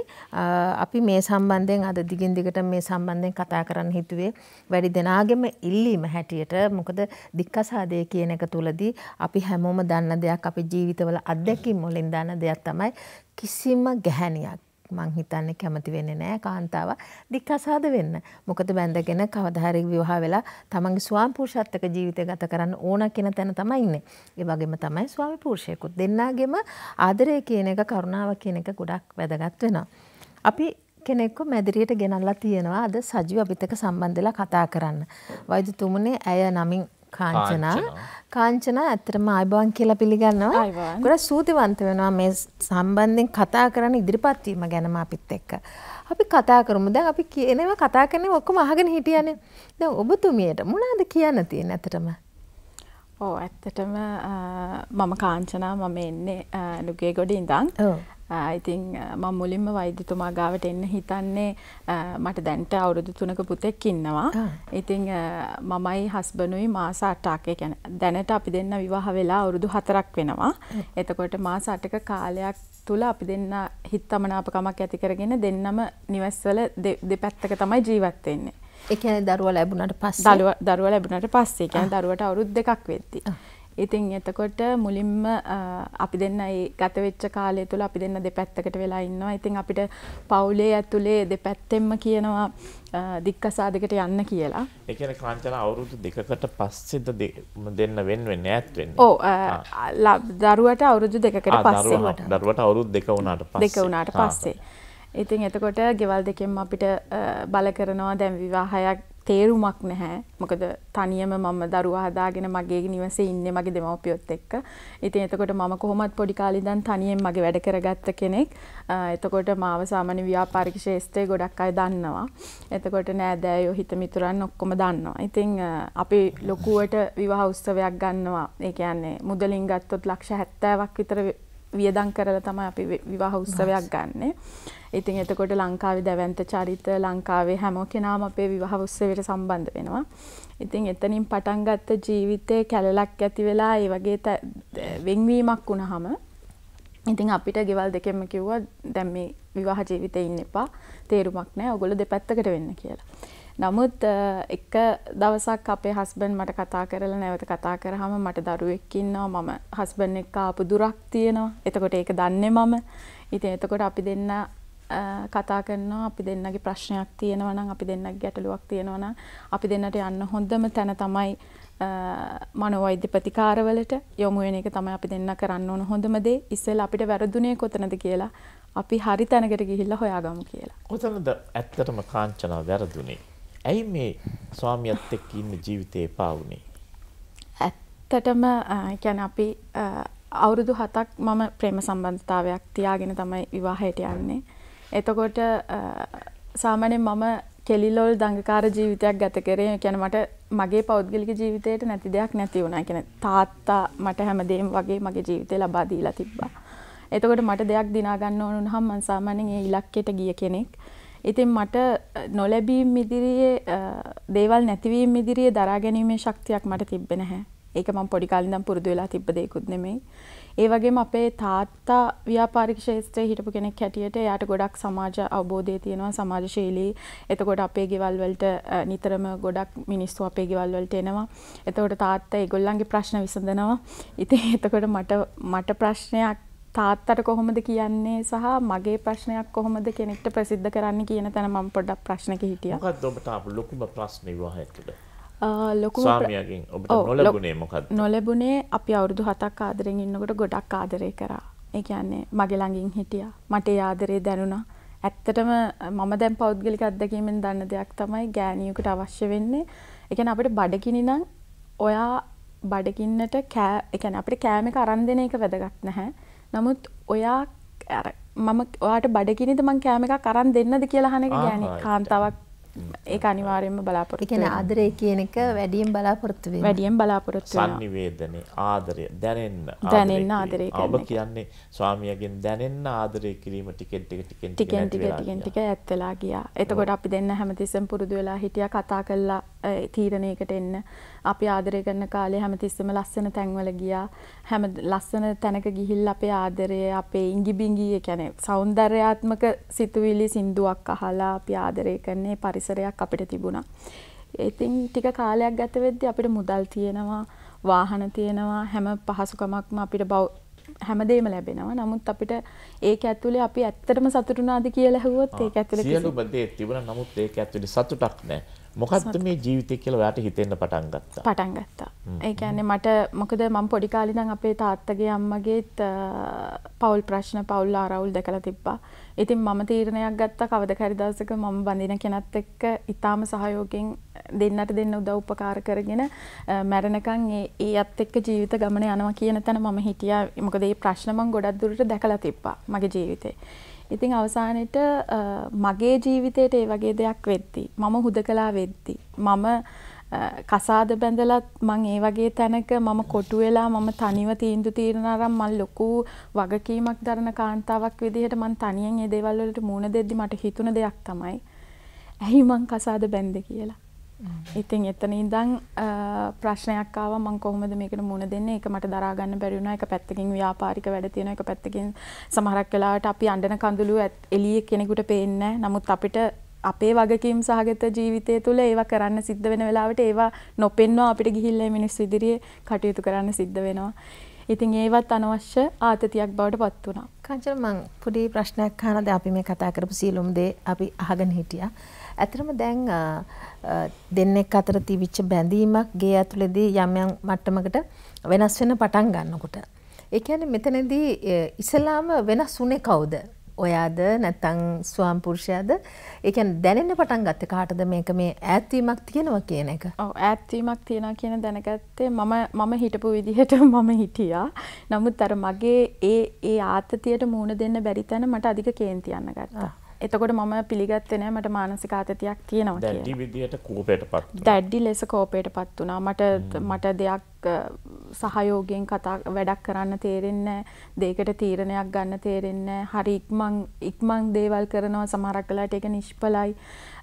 අපි මේ සම්බන්ධයෙන් අද දිගින් දිගට මේ සම්බන්ධයෙන් කතා කරන්න හිතුවේ වැඩි දෙනාගෙම ඉල්ලීම හැටියට මොකද දික්කසාදය කියන එක තුලදී අපි හැමෝම දන්න දෙයක් අපි ජීවිතවල අත්දැකීම් වලින් දන්න දෙයක් තමයි කිසිම ගැහැණියක් මං හිතන්නේ කැමති වෙන්නේ නැහැ කාන්තාව දික්කසාද වෙන්න. මොකද බැඳගෙන කවදා හරි විවාහ වෙලා තමන්ගේ ස්වාමි පුරුෂත්වක ජීවිතය ගත කරන්න ඕන කියන තැන තමයි ඉන්නේ. ඒ වගේම තමයි ස්වාමි පුරුෂයෙකුත් දෙන්නාගෙම ආදරය කියන එක කරුණාව කියන එක ගොඩක් වැදගත් වෙනවා. අපි කෙනෙක්ව මැදිරියට ගෙනල්ලා තියෙනවා අද සජීව අපිත් එක්ක සම්බන්ධ වෙලා කතා කරන්න. වෛද්‍යතුමනේ ඇය නමින් කාංචනා කාංචනා ඇත්තටම ආයිබෝන් කියලා පිළිගන්නවා. ගොඩක් සූතිවන්ත වෙනවා මේ සම්බන්ධයෙන් කතා කරන්න ඉදිරිපත් වීම ගැනම අපිත් එක්ක. අපි කතා කරමු. දැන් අපි කියනවා කතා කරන්නේ ඔක්කොම අහගෙන හිටියනේ. දැන් ඔබතුමියට මොනවද කියන්න තියෙන්නේ ඇත්තටම? ඕ ඇත්තටම මම කාංචනා මම එන්නේ නුගේගොඩ ඉඳන් ඉතින් මම මුලින්ම වෛද්‍යතුමා ගාවට එන්න හිතන්නේ මට දැන්ට අවුරුදු තුනක පුතෙක් ඉන්නවා. ඉතින් මමයි හස්බනුයි මාස 8ක් ඒ කියන්නේ දැනට අපි දෙන්න විවාහ වෙලා අවුරුදු 4ක් වෙනවා. එතකොට මාස 8ක කාලයක් තුල අපි දෙන්න හිතමනාපකමක් ඇති කරගෙන දෙන්නම නිවෙස්වල දෙපැත්තක තමයි ජීවත් වෙන්නේ. ඒ කියන්නේ දරුවා ලැබුණාට පස්සේ දරුවා ලැබුණාට පස්සේ කියන්නේ දරුවට අවුරුදු දෙකක් වෙද්දී. ඉතින් එතකොට මුලින්ම අපි දෙන්න ඒ ගත වෙච්ච කාලය තුළ අපි දෙන්න දෙපැත්තකට වෙලා ඉන්නවා. ඉතින් අපිට පවුලේ ඇතුලේ දෙපැත්තෙන්ම කියනවා දික්කසාදකට යන්න කියලා. ඒ කියන්නේ කාංචන අවුරුදු දෙකකට පස්සේද දෙන්න වෙන වෙන්නේ ඈත් වෙන්නේ. ඔව් දරුවට අවුරුදු දෙකකට පස්සේ. දරුවට අවුරුදු දෙක වුණාට පස්සේ. දෙක වුණාට පස්සේ. ඉතින් එතකොට ගෙවල් දෙකෙන්ම අපිට බල කරනවා දැන් විවාහයක් තේරුමක් නැහැ. මොකද තනියම මම දරුවා හදාගෙන මගේ නිවසේ ඉන්නේ මගේ දෙමව්පියොත් එක්ක. ඉතින් එතකොට මම කොහොමත් පොඩි කාලේ ඉඳන් තනියෙන් මගේ වැඩ කරගත්ත කෙනෙක්. එතකොට මාව සාමාන්‍ය ව්‍යාපාරික ශාස්ත්‍රයේ ගොඩක් අය දන්නවා. එතකොට නෑදෑයෝ හිත මිතුරන් ඔක්කොම දන්නවා. ඉතින් අපි ලොකුවට විවාහ උත්සවයක් ගන්නවා. ඒ කියන්නේ මුදලින් ගත්තොත් ලක්ෂ 70ක් විතර වියදම් කරලා තමයි අපි විවාහ උත්සවයක් ගන්නෙ. ඉතින් එතකොට ලංකාවේ දැවැන්ත චරිත ලංකාවේ හැම කෙනාම අපේ විවාහ උත්සවයට සම්බන්ධ වෙනවා. ඉතින් එතනින් පටන් ගත්ත ජීවිතේ කැලලක් ඇති වෙලා ඒ වගේ වෙන්වීමක් වුණාම ඉතින් අපිට ගෙවල් දෙකෙන්ම කිව්වා දැන් මේ විවාහ ජීවිතේ ඉන්න එපා. තේරුමක් නැහැ. ඔයගොල්ලෝ දෙපැත්තකට වෙන්න කියලා. නමුත් එක දවසක් අපේ හස්බන්ඩ් මට කතා කරලා නැවත කතා කරාම මට දරුවෙක් ඉන්නවා මම හස්බන්ඩ් එක්ක ආපු දුරක් තියෙනවා. එතකොට ඒක දන්නේ මම. ඉතින් එතකොට අපි දෙන්න කතා කරනවා අපි දෙන්නගේ ප්‍රශ්නයක් තියෙනවා නම් අපි දෙන්නගේ ගැටලුවක් තියෙනවා නම් අපි දෙන්නට යන්න හොඳම තැන තමයි මනෝවෛද්‍ය ප්‍රතිකාරවලට යොමු වෙන එක තමයි අපි දෙන්න කරන්න ඕන හොඳම දේ. ඉස්සෙල්ලා අපිට වැරදුනේ කොතනද කියලා අපි හරි තැනකට ගිහිල්ලා හොයාගමු කියලා. කොතනද ඇත්තටම කාංචනා වැරදුනේ? ඇයි මේ ස්වාමියත් එක්ක ඉන්න ජීවිතේ එපා වුනේ? ඇත්තටම කියන්නේ අපි අවුරුදු 7ක් මම ප්‍රේම සම්බන්ධතාවයක් තියාගෙන තමයි විවාහයට යන්නේ. එතකොට සාමාන්‍යයෙන් මම කෙලිලොල් දඟකාර ජීවිතයක් ගත කරේ. ඒ කියන්නේ මට මගේ පෞද්ගලික ජීවිතේට නැති දෙයක් නැති වුණා. ඒ කියන්නේ තාත්තා මට හැමදේම වගේ මගේ ජීවිතේ ලබා දීලා තිබ්බා. එතකොට මට දෙයක් දිනා ගන්න ඕන වුණාම මම සාමාන්‍යයෙන් ඒ ඉලක්කයට ගිය කෙනෙක්. ඉතින් මට නොලැබීම් ඉදිරියේ දේවල් නැතිවීම ඉදිරියේ දරා ගැනීමේ ශක්තියක් මට තිබ්බේ නැහැ. ඒක මම පොඩි කාලේ ඉඳන් පුරුදු වෙලා තිබ්බ දෙයක්ුත් නෙමෙයි. ඒ වගේම අපේ තාත්තා ව්‍යාපාරික ක්ෂේත්‍රයේ හිටපු කෙනෙක් හැටියට එයාට ගොඩක් සමාජ අවබෝධය තියෙනවා සමාජශීලී. එතකොට අපේ ගෙවල් වලට නිතරම ගොඩක් මිනිස්සු අපේ ගෙවල් වලට එනවා. එතකොට තාත්තා ඒගොල්ලන්ගේ ප්‍රශ්න විසඳනවා. ඉතින් එතකොට මට මට ප්‍රශ්නයක් තාත්තට කොහොමද කියන්නේ සහ මගේ ප්‍රශ්නයක් කොහොමද කෙනෙක්ට ප්‍රසිද්ධ කරන්න කියන තැන මම පොඩ්ඩක් ප්‍රශ්නක හිටියා. මොකක්ද ඔබට ආපු ලොකුම ප්‍රශ්නේ විවාහය තුළ? ලොකු ස්වාමියගෙන් ඔබට නොලැබුණේ මොකක්ද? නොලැබුණේ අපි අවුරුදු 7ක් ආදරෙන් ඉන්නකොට ගොඩක් ආදරේ කරා. ඒ කියන්නේ මගේ ළඟින් හිටියා. මට ඒ ආදරේ දැනුණා. ඇත්තටම මම දැන් පෞද්ගලික අත්දැකීමෙන් දන්න දෙයක් තමයි ගෑණියෙකුට අවශ්‍ය වෙන්නේ. ඒ කියන්නේ අපිට බඩගිනි නම් ඔයා බඩගින්නට කෑ ඒ කියන්නේ අපිට කෑම එක අරන් දෙන එක වැදගත් නැහැ. නමුත් ඔයා අර මම ඔයාට බඩගිනිද මං කෑම එකක් අරන් දෙන්නද කියලා අහන එක ගෑණි කාන්තාවක් ඒක අනිවාර්යයෙන්ම බලාපොරොත්තු වෙනවා. ආදරය කියන එක වැඩියෙන් බලාපොරොත්තු වෙනවා. වැඩියෙන් බලාපොරොත්තු වෙනවා. sannivedane ආදරය දැනෙන්න දැනෙන්න ආදරය කරන ඔබ කියන්නේ ස්වාමියාගෙන් දැනෙන්න ආදරය කිරීම ටිකෙන් ටික ටිකෙන් ටික ටිකෙන් ටික ටිකෙන් ටික ඈත් වෙලා ගියා. එතකොට අපි දෙන්න හැමතිස්සෙම පුරුදු වෙලා හිටියා කතා කරලා තීරණයකට එන්න. අපි ආදරය කරන කාලේ හැමතිස්සෙම ලස්සන තැන්වල ගියා. හැම ලස්සන තැනක ගිහිල්ලා අපේ ආදරය, අපේ ඉඟිබිඟි, ඒ කියන්නේ సౌందర్యාත්මක සිතුවිලි සින්දුවක් අහලා අපි ආදරය කරන පරිසරයක් අපිට තිබුණා. ඉතින් ටික කාලයක් ගත වෙද්දී අපිට මුදල් තියෙනවා, වාහන තියෙනවා, හැම පහසුකමක්ම අපිට හැමදේම ලැබෙනවා. නමුත් අපිට ඒක ඇතුලේ අපි ඇත්තටම සතුටුනාද කියලා ඇහුවොත් ඒක ඇතුලේ සියලුම දේ තිබුණා. නමුත් ඒක ඇතුලේ සතුටක් නැහැ. මොකක්ද මේ ජීවිතය කියලා ඔයාට හිතෙන්න පටන් ගත්තා? පටන් ගත්තා. ඒ කියන්නේ මට මොකද මම පොඩි කාලේ ඉඳන් අපේ තාත්තගේ අම්මගේත් පෞල් ප්‍රශ්න පෞල් ආරවුල් දැකලා තිබ්බා. ඉතින් මම තීරණයක් ගත්තා කවද හරි දවසක මම බඳින කෙනත් එක්ක ඊටාම සහයෝගයෙන් දෙන්නට දෙන්න උදව් උපකාර කරගෙන මැරෙනකන් ඒ ඒත් එක්ක ජීවිත ගමන යනවා කියන තැන මම හිටියා. මොකද මේ ප්‍රශ්න මම ගොඩක් දුරට දැකලා තිබ්බා මගේ ජීවිතේ. ඉතින් අවසානෙට මගේ ජීවිතේට ඒ වගේ දෙයක් වෙද්දි මම හුදකලා වෙද්දි මම කසාද බැඳලත් මං ඒ වගේ තැනක මම කොටු වෙලා මම තනිව තීන්දුව తీරන අරන් මම ලොකු වගකීමක් දරන කාන්තාවක් විදිහට මං තනියෙන් ඒ දේවල් වලට මූණ දෙද්දි මට හිතුණ දෙයක් තමයි ඇයි මං කසාද බැන්ද කියලා. Mm. ඉතින් එතන ඉඳන් ප්‍රශ්නයක් ආවා මම කොහොමද මේකට මුහුණ දෙන්නේ? ඒක මට දරා ගන්න බැරි වුණා. එක පැත්තකින් ව්‍යාපාරික වැඩ තියෙනවා. එක පැත්තකින් සමහරක් වෙලාවට අපි අඬන කඳුළු එළියේ කෙනෙකුට පේන්නේ නමුත් අපිට අපේ වගකීම් සහගත ජීවිතය තුළ ඒවා කරන්න සිද්ධ වෙන වෙලාවට ඒවා නොපෙන්වා අපිට ගිහිල්ලා මිනිස්සු ඉදිරියේ කටයුතු කරන්න සිද්ධ වෙනවා. ඉතින් ඒවත් අනවශ්‍ය ආතතියක් බවට පත් වුණා. කංචන මං පොඩි ප්‍රශ්නයක් අහනද අපි මේ කතා කරපු සියලුම දේ අපි අහගෙන හිටියා. ඇත්තටම දැන් දෙන්නෙක් අතර තිබිච්ච බැඳීමක් ගේ ඇතුළේදී යම් යම් මට්ටමකට වෙනස් වෙන පටන් ගන්නකොට. ඒ කියන්නේ මෙතනදී ඉස්ලාම වෙනස් වුණේ කවුද? ඔයාද? නැත්තං ස්වාම් පුරුෂයාද? ඒකන් දැනෙන්න පටන් ගත්ත කාටද මේක? මේ ඇත්වීමක් තියෙනවා කියන එක. ඇත්වීමක් තියෙන කියන දැනගත්තේ මම මම හිටපු විදිහට මම හිටියා. නමුත් අර මගේ ඒ ඒ ආතතියට මූුණ දෙන්න බැරි තැන මට අධික කේන්තියන්න ගත්තා එතකොට මම පිළිගත්තේ නෑ මට මානසික ආතතියක් තියෙනවා විදියට කෝපයටපත් වුණා. දැඩි ලෙස කෝපයටපත් වුණා. මට මට දෙයක් සහයෝගයෙන් කතා වැඩක් කරන්න තේරෙන්නේ දෙයකට තීරණයක් ගන්න තේරෙන්නේ හරි ඉක්මන් ඉක්මන් දේවල් කරනවා සමහරක් වෙලාවට ඒක නිෂ්ඵලයි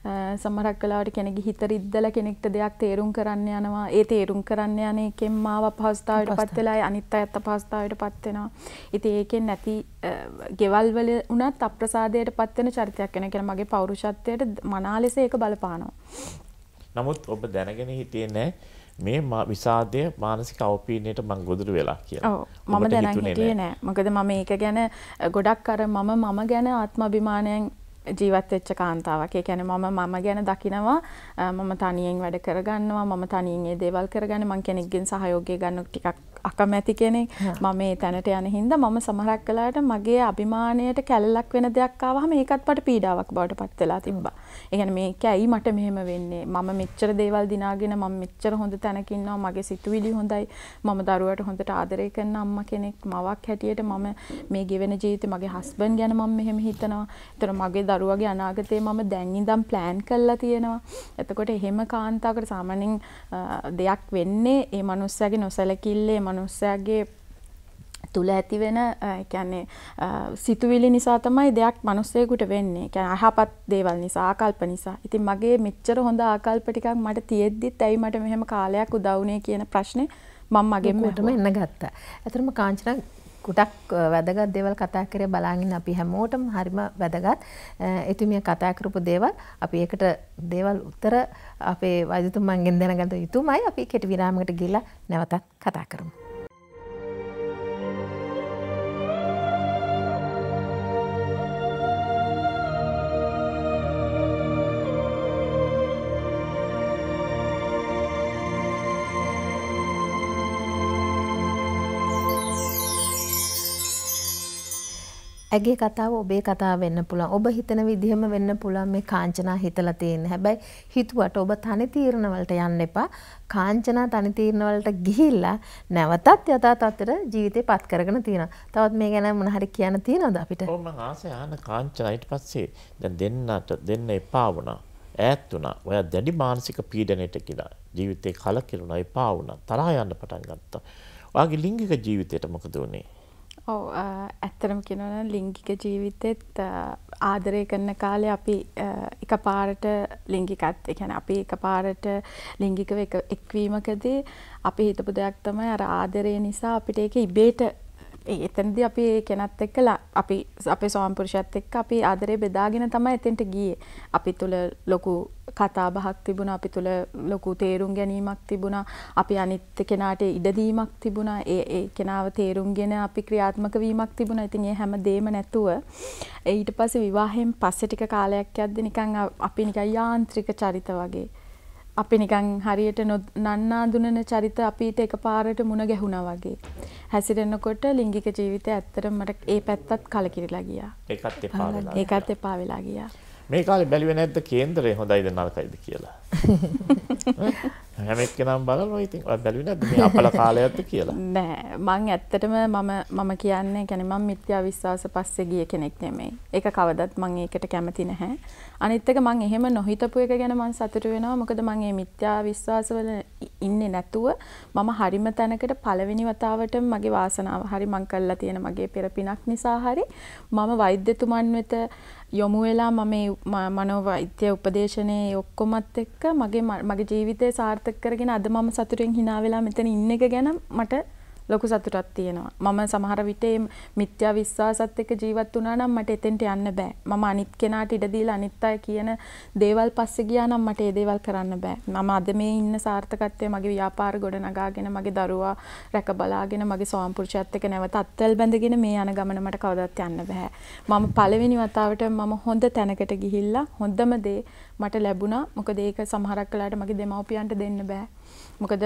සමහරක් වෙලාවට කෙනෙක්ගේ හිත රිද්දලා කෙනෙක්ට දෙයක් තේරුම් කරන්න යනවා. ඒ තේරුම් කරන්න යන එකෙන් මාව අපහසුතාවයට පත් වෙලා අනිත් අයත් අපහසුතාවයට පත් වෙනවා. ඉතින් ඒකෙන් නැති ගෙවල් වල උනත් අප්‍රසාදයට පත් වෙන චරිතයක් වෙන කියන මගේ පෞරුෂත්වයට මනා ලෙස ඒක බලපානවා. නමුත් ඔබ දැනගෙන හිටියේ නැහැ මේ විසාදය මානසික අවපීනයට මං ගොදුරු වෙලා කියලා. මම දැනන් හිටියේ නෑ. මොකද මම ඒක ගැන ගොඩක් අර මම මම ගැන ආත්ම අභිමානයෙන් ජීවත් වෙච්ච කාන්තාවක්. ඒ කියන්නේ මම මම ගැන දකිනවා මම තනියෙන් වැඩ කරගන්නවා මම තනියෙන් ඒ දේවල් කරගන්න මං කෙනෙක්ගෙන් සහයෝගය ගන්න ටිකක් අකමැති කෙනෙක් මම මේ තැනට යන හින්දා මම සමහරක් වෙලාවට මගේ අභිමානයට කැලලක් වෙන දෙයක් ආවහම ඒකත් මට පීඩාවක් බවට පත් වෙලා තිබ්බා. ඒ කියන්නේ මේක ඇයි මට මෙහෙම වෙන්නේ? මම මෙච්චර දේවල් දිනාගෙන මම මෙච්චර හොඳ තැනක ඉන්නවා. මගේ සිතුවිලි හොඳයි. මම දරුවට හොඳට ආදරය කරන අම්මා කෙනෙක්, මවක් හැටියට මම මේ ගෙවෙන ජීවිතේ මගේ හස්බන්ඩ් ගැන මම මෙහෙම හිතනවා. ඒතර මගේ දරුවගේ අනාගතේ මම දැන් ඉඳන් ප්ලෑන් කරලා තියෙනවා. එතකොට එහෙම කාන්තාවකට සාමාන්‍යයෙන් දෙයක් වෙන්නේ ඒ මනුස්සයාගේ නොසැලකිල්ලේ මනුස්සයාගේ තුළ ඇතිවෙන කියන්නේ සිතුවිලි නිසා තමයි දෙයක් මිනිස්සෙකුට වෙන්නේ. කියන්නේ අහපත් දේවල් නිසා, ආකල්ප නිසා. ඉතින් මගේ මෙච්චර හොඳ ආකල්ප ටිකක් මට තියෙද්දිත් ඇයි මට මෙහෙම කාලයක් උදා වුනේ කියන ප්‍රශ්නේ මම මගෙන්ම එන්න ගත්තා. ඇත්තටම කාංචනා ගොඩක් වැදගත් දේවල් කතා කරේ බලාගෙන අපි හැමෝටම හරිම වැදගත්. එතුමිය කතා කරපු දේවල් අපි ඒකට දේවල් උත්තර අපේ වෛද්‍යතුමන්ගෙන් දැනගන්න යුතුමයි. අපි කෙටි විරාමයකට ගිහිල්ලා නැවතත් කතා කරමු. ඇගේ කතාව ඔබේ කතාව වෙන්න පුළුවන්. ඔබ හිතන විදිහම වෙන්න පුළුවන් මේ කාංචනා හිතලා තියෙන. හැබැයි හිතුවට ඔබ තනි තීරණ වලට යන්න එපා. කාංචනා තනි තීරණ වලට ගිහිල්ලා නැවතත් යථා තත්ත්වයට ජීවිතේ පත් කරගෙන තියෙනවා. තවත් මේ ගැන මොන හරි කියන්න තියෙනවද අපිට? ඔව් මම ආසයි ආන කාංචනා ඊට පස්සේ දැන් දෙන්නට දෙන්න එපා වුණා. ඈත් වුණා. ඔයා දැඩි මානසික පීඩනයට කියලා ජීවිතේ කලකිරුණා එපා වුණා. තරහා යන්න පටන් ගත්තා. ඔයාගේ ලිංගික ජීවිතයට මොකද වුනේ? ඔව් ඇත්තටම කියනවා ලිංගික ජීවිතෙත් ආදරය කරන කාලේ අපි එකපාරට ලිංගිකත් ඒ කියන්නේ අපි එකපාරට ලිංගිකව එක්වීමකදී අපි හිතපු දෙයක් තමයි අර ආදරය නිසා අපිට ඒක ඉබේට එතනදී අපි කෙනත් එක්ක අපි අපේ ස්වාමිපුරුෂයත් එක්ක අපි ආදරේ බෙදාගෙන තමයි එතෙන්ට ගියේ. අපි තුල ලොකු කතා බහක් තිබුණා. අපි තුල ලොකු තේරුම් ගැනීමක් තිබුණා. අපි අනිත් කෙනාට ඉඩදීමක් තිබුණා. ඒ ඒ කෙනාව තේරුම්ගෙන අපි ක්‍රියාත්මක වීමක් තිබුණා. ඉතින් ඒ හැම දෙයක්ම නැතුව ඊට පස්සේ විවාහයෙන් පස්සේ ටික කාලයක් යද්දි නිකන් අපි නිකන් යාන්ත්‍රික චරිත වගේ අපි නිකන් හරියට නන්නා දුනන චරිත අපිට එකපාරට මුණ ගැහුණා වගේ. හැසිරෙනකොට ලිංගික ජීවිතය ඇත්තටම මට ඒ පැත්තත් කලකිරිලා ගියා. ඒකත් එපා වෙලා. ඒකත් එපා වෙලා ගියා. මේ කාලේ බැලුවේ නැද්ද කේන්දරේ හොඳයිද නරකයිද කියලා? හැම එක්කෙනාම බලනවා ඉතින් ඔය බැලුවේ නැද්ද මේ අපල කාලයක්ද කියලා? නෑ මං ඇත්තටම මම මම කියන්නේ කියන්නේ මම මිත්‍යා විශ්වාස පස්සේ ගිය කෙනෙක් නෙමෙයි. ඒක කවදත් මං ඒකට කැමති නැහැ. අනිත් එක මං එහෙම නොහිතපු එක ගැන මං සතුටු වෙනවා. මොකද මං මේ මිත්‍යා විශ්වාසවල ඉන්නේ නැතුව මම හරිම තැනකට පළවෙනි වතාවට මගේ වාසනාව හරි මං කළා තියෙන මගේ පෙර පිනක් නිසා හරි මම වෛද්‍යතුමන් වෙත යොමු වෙලා මම මනෝවෛද්‍ය උපදේශනයේ ඔක්කොමත් එක්ක මගේ මගේ ජීවිතය සාර්ථක කරගෙන අද මම සතුටින් hina වෙලා මෙතන ඉන්න එක ගැන මට ලොකු සතුටක් තියෙනවා. මම සමහර විට මිත්‍යා විශ්වාසත් එක්ක ජීවත් වුණා නම් මට එතෙන්ට යන්න බෑ. මම අනිත් කෙනාට ඉඩ දීලා අනිත් අය කියන දේවල් පස්සේ ගියා නම් මට ඒ දේවල් කරන්න බෑ. මම අද මේ ඉන්න සාර්ථකත්වය මගේ ව්‍යාපාර ගොඩනගාගෙන මගේ දරුවා රැක බලාගෙන මගේ ස්වාමිපුරුෂයත් එක්ක නැවත අත්වැල් බැඳගෙන මේ යන ගමන මට කවදාවත් යන්න බෑ. මම පළවෙනි වතාවට මම හොඳ තැනකට ගිහිල්ලා හොඳම දේ මට ලැබුණා. මොකද ඒක සමහරක් වෙලාවට මගේ දෙමව්පියන්ට දෙන්න බෑ. මොකද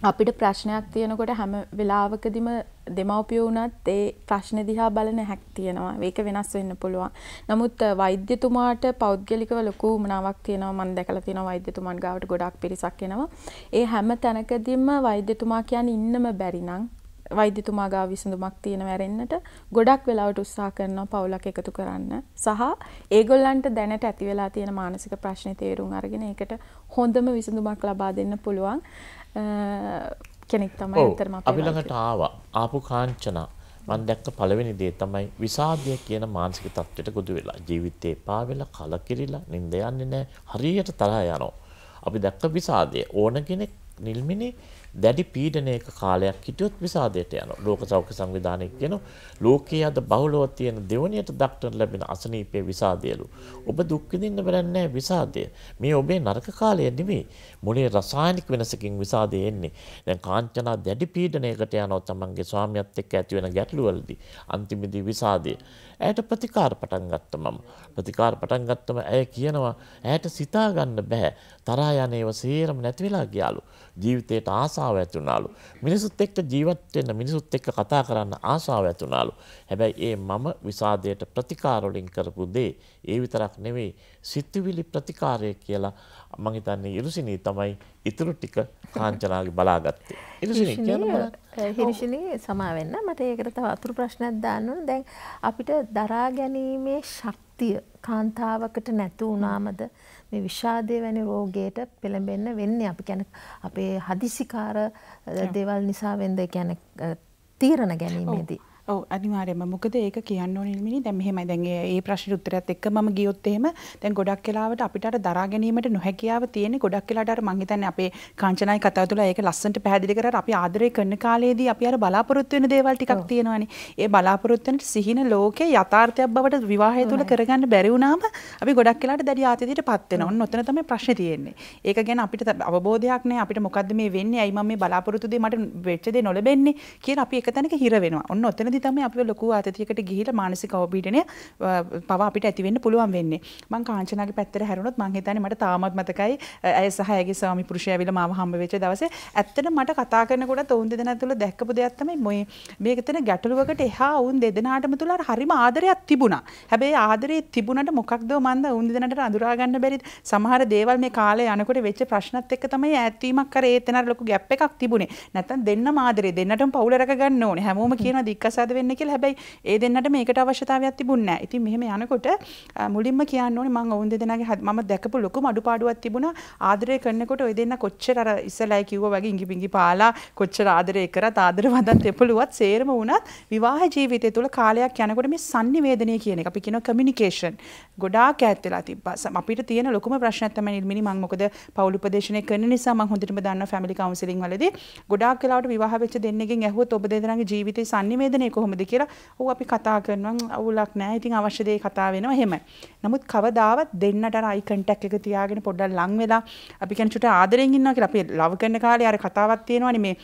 අපිට ප්‍රශ්නයක් තියෙනකොට හැම වෙලාවකදීම දෙමව්පියෝ වුණත් ඒ ප්‍රශ්න දිහා බලන හැක් තියෙනවා. ඒක වෙනස් වෙන්න පුළුවන්. නමුත් වෛද්‍යතුමාට පෞද්ගලිකව ලොකු මනාවක් තියෙනවා. මම දැකලා තියෙනවා වෛද්‍යතුමන් ගාවට ගොඩක් පිරිසක් එනවා. ඒ හැම තැනකදීම වෛද්‍යතුමා කියන්නේ ඉන්නම බැරි නම් වෛද්‍යතුමා ගාව විසඳුමක් තියෙන වැරෙන්නට ගොඩක් වෙලාවට උත්සාහ කරනවා පවුලක් එකතු කරන්න සහ ඒගොල්ලන්ට දැනට ඇති වෙලා තියෙන මානසික ප්‍රශ්නේ තේරුම් අරගෙන ඒකට හොඳම විසඳුමක් ලබා දෙන්න පුළුවන් කෙනෙක් තමයි ඇත්තටම අපි ළඟට ආවා. ආපු කාංචනා මම දැක්ක පළවෙනි දේ තමයි විසාදය කියන මානසික තත්ත්වයට ගොදු වෙලා. ජීවිතේ එපා වෙලා කලකිරිලා නිින්ද යන්නේ නැහැ. හරියට තරහ යනවා. අපි දැක්ක විසාදය. ඕන කෙනෙක් නිල්මිනේ දැඩි පීඩනයක කාලයක් හිටියොත් විසාදයට යනවා. ලෝක සෞඛ්‍ය සංවිධානයේ කියන ලෝකයේ අද බහුලව තියෙන දෙවණියට දක්වන ලැබෙන අසනීපයේ විසාදයලු. ඔබ දුක් විඳින්න බැරන්නේ විසාදය. මේ ඔබේ නරක කාලය නෙමෙයි. මොලේ රසායනික වෙනසකින් විසාදය එන්නේ. දැන් කාංචනා දැඩි පීඩනයකට යනවා තමන්ගේ ස්වාමියාත් එක්ක ඇති වෙන ගැටලු වලදී. අන්තිමේදී විසාදය. ඇයට ප්‍රතිකාර පටන් ගත්ත මම. ප්‍රතිකාර පටන් ගත්තම ඇය කියනවා ඇයට සිතා ගන්න බෑ. තරහා යන ඒවා සේරම නැති වෙලා ගියාලු. ජීවිතයට ආසාව ඇති වුණාලු. මිනිසුත් එක්ක ජීවත් වෙන්න මිනිසුත් එක්ක කතා කරන්න ආසාව ඇති වුණාලු. හැබැයි ඒ මම විසාදයට ප්‍රතිකාර වලින් කරපු දේ ඒ විතරක් නෙවෙයි සිතුවිලි ප්‍රතිකාරය කියලා මම හිතන්නේ ඉරුසිනී තමයි ඉතුරු ටික කාංචනාගේ බලාගත්තේ. ඉරුසිනී කියන්න හිරිෂිනී සමා වෙන්න. මට ඒකට තව අතුරු ප්‍රශ්නයක් දාන්න ඕන. දැන් අපිට දරා ගැනීමේ ශක්තිය කාන්තාවකට නැතු වුණාමද මේ විෂාදය වැනි රෝගයට පෙළඹෙන්න වෙන්නේ? අපි කියන්නේ අපේ හදිසිකාර දේවල් නිසා වෙන්ද කියන්නේ තීරණ ගැනීමේදී ඔව් අනිවාර්යයෙන්ම මොකද ඒක කියන්න ඕනේ නිමිනි දැන් මෙහෙමයි දැන් ඒ ප්‍රශ්න උත්තරයත් එක්ක මම ගියොත් එහෙම දැන් ගොඩක් වෙලාවට අපිට අර දරා ගැනීමට නොහැකියාව තියෙන්නේ ගොඩක් වෙලාවට අර මං හිතන්නේ අපේ කාංචනායි කතාව තුළ ඒක ලස්සනට පැහැදිලි කරලා අපි ආදරය කරන කාලයේදී අපි අර බලාපොරොත්තු වෙන දේවල් ටිකක් තියෙනවානේ ඒ බලාපොරොත්තු වෙන සිහින ලෝකේ යථාර්ථයක් බවට විවාහය තුළ කරගන්න බැරි වුණාම අපි ගොඩක් වෙලාවට දැඩි ආතතියටපත් වෙනවා. ඔන්න ඔතන තමයි ප්‍රශ්නේ තියෙන්නේ. ඒක ගැන අපිට අවබෝධයක් නැහැ. අපිට මොකද්ද මේ වෙන්නේ? ඇයි මම මේ බලාපොරොත්තු දෙය මට වෙච්ච දේ නොලැබෙන්නේ කියලා අපි එක තැනක හිර වෙනවා. ඔන්න ඔතනදී එතනදී තමයි අපිව ලොකු ආතතියකට ගිහිලා මානසික අවපීඩනය පව අපිට ඇති වෙන්න පුළුවන් වෙන්නේ. මං කාංචනාගේ පැත්තට හැරුණොත් මං හිතන්නේ මට තාමත් මතකයි ඇය සහ ඇගේ ස්වාමි පුරුෂයා ඇවිල්ලා මාව හම්බ වෙච්ච දවසේ ඇත්තටම මට කතා කරනකොට ඔවුන් දෙදෙනා තුළ දැක්කපු දෙයක් තමයි මේ මේක තන ගැටලුවකට එහා ඔවුන් දෙදෙනාටම තුළ හරිම ආදරයක් තිබුණා. හැබැයි ආදරේ තිබුණට මොකක්ද මන්ද ඔවුන් දෙදෙනාට අඳුරා ගන්න බැරි සමහර දේවල් මේ කාලේ යනකොට වෙච්ච ප්‍රශ්නත් එක්ක තමයි ඈත්වීමක් කර ඒතන ලොකු ගැප් එකක් තිබුණේ. නැත්තම් දෙන්නම ආදරේ දෙන්නටම පවුල රැක ගන්න ඕනේ. හැමෝම කියනවා දික්කසාද වෙන්න කියලා. හැබැයි ඒ දෙන්නට මේකට අවශ්‍යතාවයක් තිබුණේ නැහැ. ඉතින් මෙහෙම යනකොට මුලින්ම කියන්න ඕනේ මම ඔවුන් දෙදෙනාගේ මම දැකපු ලොකුම අඩුපාඩුවක් තිබුණා. ආදරය කරනකොට ওই දෙන්න කොච්චර අර ඉස්සලයි කිව්වා වගේ ඉඟි පිඟි පාලා කොච්චර ආදරය කරත් ආදර වදන් තෙපළුවත් සේරම වුණත් විවාහ ජීවිතය තුළ කාලයක් යනකොට මේ sannivedanaya කියන එක අපි කියනවා communication ගොඩාක් ඈත් වෙලා තිබ්බා. අපිට තියෙන ලොකුම ප්‍රශ්නයක් තමයි නිල්මිනි මම මොකද පෞල් උපදේශනය කරන නිසා මම හොඳටම දන්නවා ෆැමිලි කවුන්සලින් වලදී ගොඩාක් වෙලාවට විවාහ වෙච්ච දෙන්නෙක්ගෙන් ඇහුවොත් ඔබ දෙදෙනාගේ ජීවිතේ sannivedanaya කොහොමද කියලා ඔව් අපි කතා කරනවා අවුලක් නැහැ. ඉතින් අවශ්‍ය දේ කතා වෙනවා එහෙමයි. නමුත් කවදාවත් දෙන්නට අර අයි කන්ටැක්ට් එක තියාගෙන පොඩ්ඩක් ලං වෙලා අපි කියන චුට ආදරෙන් ඉන්නවා කියලා අපි ලව් කරන කාලේ අර කතාවක් තියෙනවනේ මේ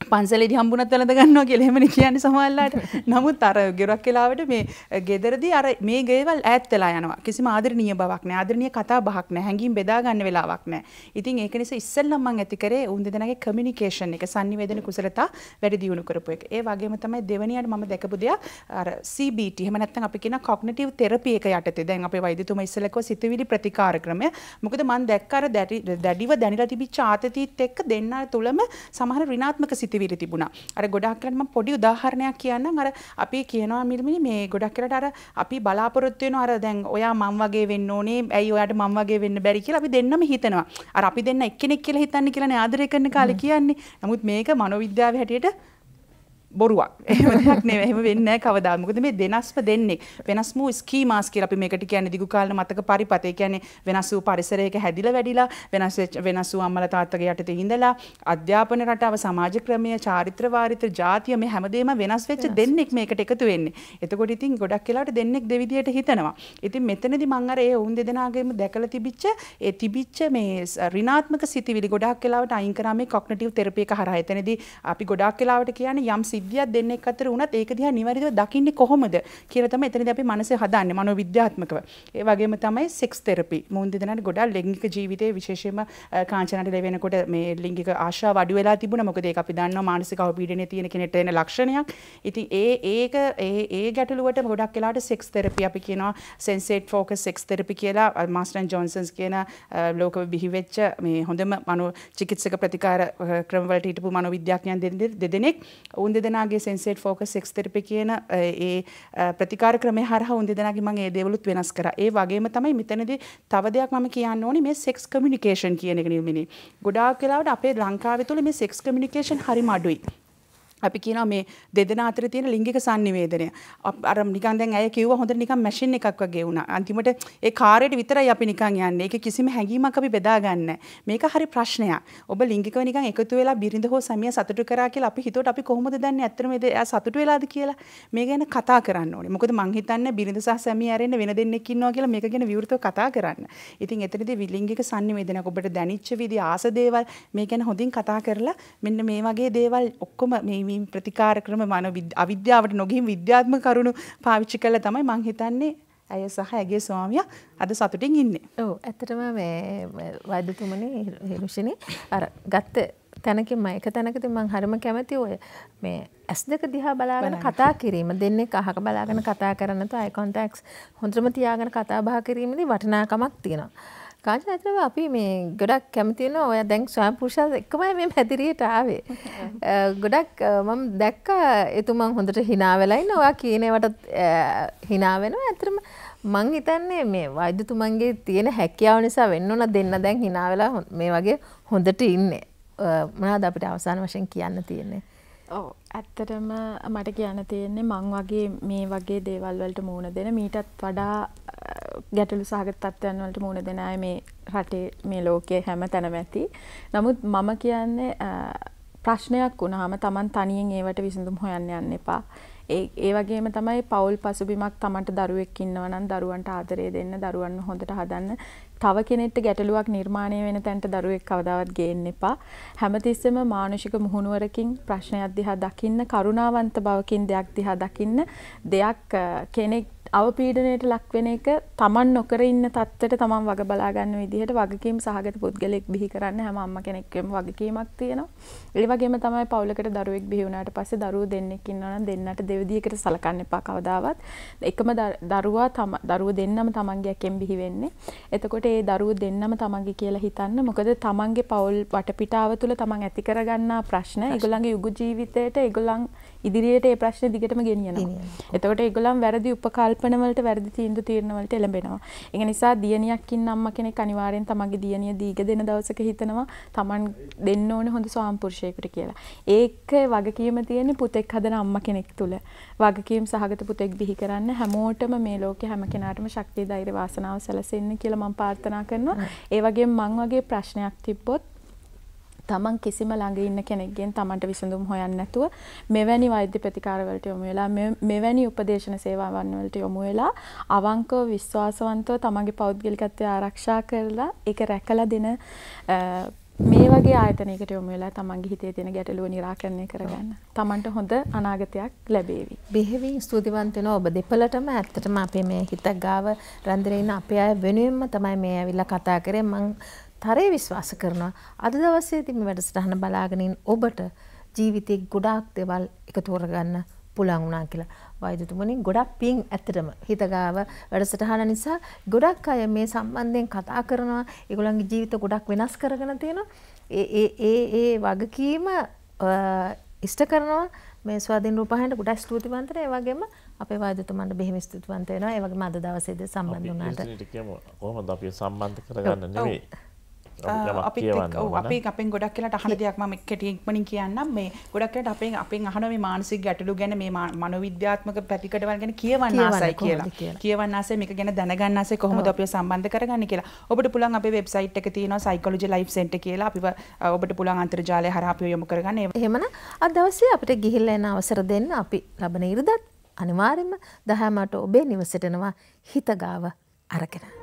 පන්සලේදී හම්බුනත් වැළඳ ගන්නවා කියලා එහෙමනේ කියන්නේ සමහරලාට. නමුත් අර ගෙරක් වෙලාවට මේ ගෙදරදී අර මේ ගෙවල් ඈත් වෙලා යනවා. කිසිම ආදරණීය බවක් නැහැ. ආදරණීය කතා බහක් නැහැ. හැංගීම් බෙදා ගන්න වෙලාවක් නැහැ. ඉතින් ඒක නිසා ඉස්සෙල්ලම මම ඇති කරේ උන් දෙදෙනාගේ කමියුනිකේෂන් එක sannivedana කුසලතා වැඩි දියුණු කරපු එක. ඒ වගේම තමයි දෙවනියට මම දැකපු දෙයක් අර CBT එහෙම නැත්නම් අපි කියන cognitive therapy එක යටතේ. දැන් අපේ වෛද්‍යතුමා ඉස්සෙල්ලා කිව්වා සිතුවිලි ප්‍රතිකාර ක්‍රමය. මොකද මම දැක්ක අර දැඩිව දැනිලා තිබිච්ච ආතතියත් එක්ක දෙන්නා තුලම සමහර ඍණාත්මක සිතිවිලි තිබුණා. අර ගොඩක් කරලා මම පොඩි උදාහරණයක් කියන්නම්. අර අපි කියනවා මිල්මිනි මේ ගොඩක් කරලා අර අපි බලාපොරොත්තු වෙනවා අර දැන් ඔයා මං වගේ වෙන්න ඕනේ. ඇයි ඔයාට මං වගේ වෙන්න බැරි කියලා අපි දෙන්නම හිතනවා. අර අපි දෙන්න එක්කෙනෙක් කියලා හිතන්නේ කියලානේ ආදරය කරන කාලේ කියන්නේ. නමුත් මේක මනෝවිද්‍යාවේ හැටියට බොරුවක්. එහෙමක් නෙවෙයි. එහෙම වෙන්නේ නැහැ කවදාවත් මොකද මේ දෙනස්ම දෙන්නේ. වෙනස් වූ ස්කීමාස් කියලා අපි මේකට කියන්නේ දිගු කාලන මතක පරිපත. ඒ කියන්නේ වෙනස් වූ පරිසරයක හැදිලා වැඩිලා වෙනස් වෙනස් වූ අම්මලා තාත්තගේ යටතේ ඉඳලා අධ්‍යාපන රටාව සමාජ ක්‍රමය චාරිත්‍ර වාරිත්‍ර ජාතිය මේ හැමදේම වෙනස් වෙච්ච දෙන්නෙක් මේකට එකතු වෙන්නේ. එතකොට ඉතින් ගොඩක් වෙලාවට දෙන්නෙක් දෙවිදියට හිතනවා. ඉතින් මෙතනදි මං අර ඒ ඔවුන් දෙදෙනාගේම දැකලා තිබිච්ච ඒ තිබිච්ච මේ ඍණාත්මක සිතිවිලි ගොඩක් වෙලාවට අයින් කරා මේ කොග්නිටිව් තෙරපි එක හරහා. එතනදී අපි ගොඩක් වෙලාවට කියන්නේ යම් සිද්ධියක් දෙන්නෙක් අතර වුණත් ඒක දිහා නිවැරදිව දකින්නේ කොහොමද කියලා තමයි එතනදී අපි මනස හදාන්නේ මනෝවිද්‍යාත්මකව. ඒ වගේම තමයි සෙක්ස් තෙරපි. මුන් දෙදෙනාට ගොඩක් ලිංගික ජීවිතයේ විශේෂයෙන්ම කාංචනට ලැබෙනකොට මේ ලිංගික ආශාව අඩු වෙලා තිබුණා. මොකද ඒක අපි දන්නවා මානසික අවපීඩනය තියෙන කෙනෙක්ට එන ලක්ෂණයක්. ඉතින් ඒ ඒක ඒ ඒ ගැටලුවට ගොඩක් වෙලාට සෙක්ස් තෙරපි අපි කියනවා සෙන්සේට් ෆෝකස් සෙක්ස් තෙරපි කියලා මාස්ටර් ජොන්සන්ස් කියන ලෝක බිහිවෙච්ච මේ හොඳම මනෝ චිකිත්සක ප්‍රතිකාර ක්‍රමවලට හිටපු මනෝවිද්‍යාඥයන් දෙදෙනෙක් උන් දෙදෙනාගේ සෙන්සේට් ෆෝකස් සෙක්ස් තෙරපි කියන ඒ ප්‍රතිකාර ක්‍රමය හරහා උන් දෙදෙනාගේ මම ඒ දේවලුත් වෙනස් කරා. ඒ වගේම තමයි මෙතනදී තව දෙයක් මම කියන්න ඕනේ මේ සෙක්ස් කමියුනිකේෂන් කියන එක නිල්මිනි. ගොඩාක් වෙලාවට අපේ ලංකාවේ තුල මේ සෙක්ස් කමියුනිකේෂන් හරිම අඩුයි. අපි කියනවා මේ දෙදෙනා අතර තියෙන ලිංගික sannivedana. අර නිකන් දැන් ඇය කිව්වා හොඳට නිකන් මැෂින් එකක් වගේ වුණා. අන්තිමට ඒ කාර්යයට විතරයි අපි නිකන් යන්නේ. ඒක කිසිම හැඟීමක් අපි බෙදා ගන්න මේක හරි ප්‍රශ්නයක්. ඔබ ලිංගිකව නිකන් එකතු වෙලා බිරිඳ හෝ සැමියා සතුටු කරා කියලා අපි හිතුවට අපි කොහොමද දන්නේ ඇත්තටම එයා සතුටු වෙලාද කියලා? මේ ගැන කතා කරන්න ඕනේ. මොකද මං හිතන්නේ බිරිඳ සහ සැමියා ඇරෙන්න වෙන දෙන්නෙක් ඉන්නවා කියලා මේක ගැන විවෘතව කතා කරන්න. ඉතින් එතනදී ලිංගික sannivedana ඔබට දැනිච්ච විදි ආස දේවල් මේ ගැන හොඳින් කතා කරලා මෙන්න මේ වගේ දේවල් ඔක්කොම මේ මේ ප්‍රතිකාර ක්‍රම මන අවිද්‍යාවට නොගිහින් විද්‍යාත්මක කරුණු පාවිච්චි කළා තමයි මං හිතන්නේ ඇය සහ ඇගේ ස්වාමියා අද සතුටින් ඉන්නේ. ඔව් ඇත්තටම මේ වෛද්‍යතුමනි හිරුෂිනි අර ගත්ත තැනකින් මම එක තැනකදී මම හරිම කැමති ඔය මේ ඇස් දෙක දිහා බලාගෙන කතා කිරීම දෙන්නේ අහක බලාගෙන කතා කරන තු අයි කොන්ටැක්ස් හොඳටම තියාගෙන කතා බහ කිරීමේදී වටිනාකමක් තියෙනවා. ඇතරම අපි මේ ගොඩක් කැමතින ඔය දැන් ස්වයන් පුරුෂය එක්කමයි මේ පැදිරියට ආවේ. ගොඩක් මම දැක්ක එතුමන් හොඳට hina වෙලා ඉන්න ඔයා කියනවට hina වෙනවා. ඇත්තටම මං හිතන්නේ මේ වෛද්‍යතුමන්ගේ තියෙන හැකියාව නිසා වෙන්න ඕන දෙන්න දැන් hina වෙලා මේ වගේ හොඳට ඉන්නේ. මොනවද අපිට අවසාන වශයෙන් කියන්න තියෙන්නේ? ඔව් ඇත්තටම මට කියන්න තියෙන්නේ මං වගේ මේ වගේ දේවල් වලට මුහුණ දෙන මීටත් වඩා ගැටලු සහගත තත්ත්වයන් වලට මුහුණ දෙන අය මේ රටේ මේ ලෝකයේ හැම තැනම ඇති. නමුත් මම කියන්නේ ප්‍රශ්නයක් වුණාම Taman තනියෙන් ඒවට විසඳුම් හොයන්න යන්න එපා. ඒ ඒ වගේම තමයි පවුල් පසුබිමක් Tamanට දරුවෙක් ඉන්නවා නම් දරුවන්ට ආදරය දෙන්න, දරුවන් හොඳට හදන්න, තව කෙනෙක්ට ගැටලුවක් නිර්මාණය වෙන තැනට දරුවෙක් කවදාවත් ගේන්න එපා. හැමතිස්සෙම මානසික මුහුණුවරකින් ප්‍රශ්නයක් දිහා දකින්න, කරුණාවන්ත බවකින් දෙයක් දිහා දකින්න, දෙයක් කෙනෙක් අවපීඩනයට ලක්වෙන එක තමන් නොකර ඉන්න තත්ත්වයට තමන් වග බලා ගන්න විදිහට වගකීම් සහගත පුද්ගලෙක් බිහි කරන්න හැම අම්ම කෙනෙක්ගෙම වගකීමක් තියෙනවා. ඒ වගේම තමයි පවුලකට දරුවෙක් බිහි වුණාට පස්සේ දරුවෝ දෙන්නෙක් ඉන්නවා නම් දෙන්නට දෙවිදියකට සලකන්න එපා කවදාවත්. එකම දරුවා තම දරුවෝ දෙන්නම තමන්ගේ ඇකෙන් බිහි වෙන්නේ. එතකොට ඒ දරුවෝ දෙන්නම තමන්ගේ කියලා හිතන්න. මොකද තමන්ගේ පවුල් වටපිටාව තුළ තමන් ඇති කරගන්නා ප්‍රශ්න ඒගොල්ලන්ගේ යුග ජීවිතයට ඒගොල්ලන් ඉදිරියට ඒ ප්‍රශ්න දිගටම ගෙනියනවා. එතකොට ඒගොල්ලන් වැරදි උපකල්පනවලට වැරදි තීන්දුව තීරණවලට එළඹෙනවා. ඒ නිසා දියණියක් ඉන්න අම්මා කෙනෙක් අනිවාර්යෙන් තමන්ගේ දියණිය දීග දෙන දවසක හිතනවා තමන් දෙන්න ඕනේ හොඳ ස්වාම්පුරුෂයෙකුට කියලා. ඒක වගකීම තියෙන්නේ පුතෙක් හදන අම්මා කෙනෙක් තුල. වගකීම් සහගත පුතෙක් බිහි කරන්න හැමෝටම මේ ලෝකේ හැම කෙනාටම ශක්තිය ධෛර්ය වාසනාව සැලසෙන්න කියලා මම ප්‍රාර්ථනා කරනවා. ඒ වගේම මං වගේ ප්‍රශ්නයක් තිබ්බොත් තමන් කිසිම ළඟ ඉන්න කෙනෙක්ගෙන් තමන්ට විසඳුම් හොයන්න නැතුව මෙවැනි වෛද්‍ය ප්‍රතිකාරවලට යොමු වෙලා මෙවැනි උපදේශන සේවාවන් වලට යොමු වෙලා අවංකව විශ්වාසවන්තව තමන්ගේ පෞද්ගලිකත්වය ආරක්ෂා කරලා ඒක රැකලා දෙන මේ වගේ ආයතනයකට යොමු වෙලා තමන්ගේ හිතේ තියෙන ගැටලුව निराකරණය කරගන්න. තමන්ට හොඳ අනාගතයක් ලැබේවි. බෙහෙවින් ස්තුතිවන්ත වෙනවා ඔබ දෙපළටම ඇත්තටම අපේ මේ හිතක් ගාව රැඳෙන ඉන්න අපේ අය වෙනුවෙන්ම තමයි මේ ඇවිල්ලා කතා කරේ. මම තරේ විශ්වාස කරනවා අද දවසේදී මේ වැඩසටහන බලාගෙන ඔබට ජීවිතේ ගොඩාක් දේවල් එකතු කරගන්න පුළුවන් වුණා කියලා. වෛද්‍යතුමනි ගොඩක් පිං ඇත්තටම හිතගාව වැඩසටහන නිසා ගොඩක් අය මේ සම්බන්ධයෙන් කතා කරනවා. ඒගොල්ලන්ගේ ජීවිත ගොඩක් වෙනස් කරගෙන තියෙනවා. ඒ ඒ වගකීම ඉෂ්ට කරනවා මේ ස්වාධීන රූපහායනට ගොඩක් ස්තුතිවන්ත ඒ වගේම අපේ වෛද්‍යතුමන්ට බෙහෙම ස්තුතිවන්ත වෙනවා. ඒ වගේම අද දවසේදී සම්බන්ධ වුණාට. කොහොමද අපි සම්බන්ධ කරගන්න නෙවෙයි. අපි අපි අපෙන් ගොඩක් කියලට අහන දෙයක් ම කෙටික්මනින් කියන්නම්. මේ ගොඩක් කියලට අපේ අපෙන් අහන මේ මානසික ගැටලු ගැන මේ මනොවිද්‍යාත්මක පැතිකටවල් ගැන කියවන්න ආසයි කියලා. කියවන්න ආසේ මේක ගැන දැනගන්න ආසේ කොහොමද අපිව සම්බන්ධ කරගන්න කියලා. ඔබට පුළුවන් අපේ වෙබ්සයිට් එක තියෙනවා සයිකොලොජි ලයිෆ් සෙන්ටර් කියලා. අපිව ඔබට පුළුවන් අන්තර්ජාලය හරහා අපිව යොමු කරගන්න. එහෙමනම් අද දවසේ අපිට ගිහිල්ලා එන අවසර දෙන්න අපි ලබන ඉරිදත් අනිවාර්යෙන්ම දහමට ඔබේ නිවසට එනවා හිත ගාව අරගෙන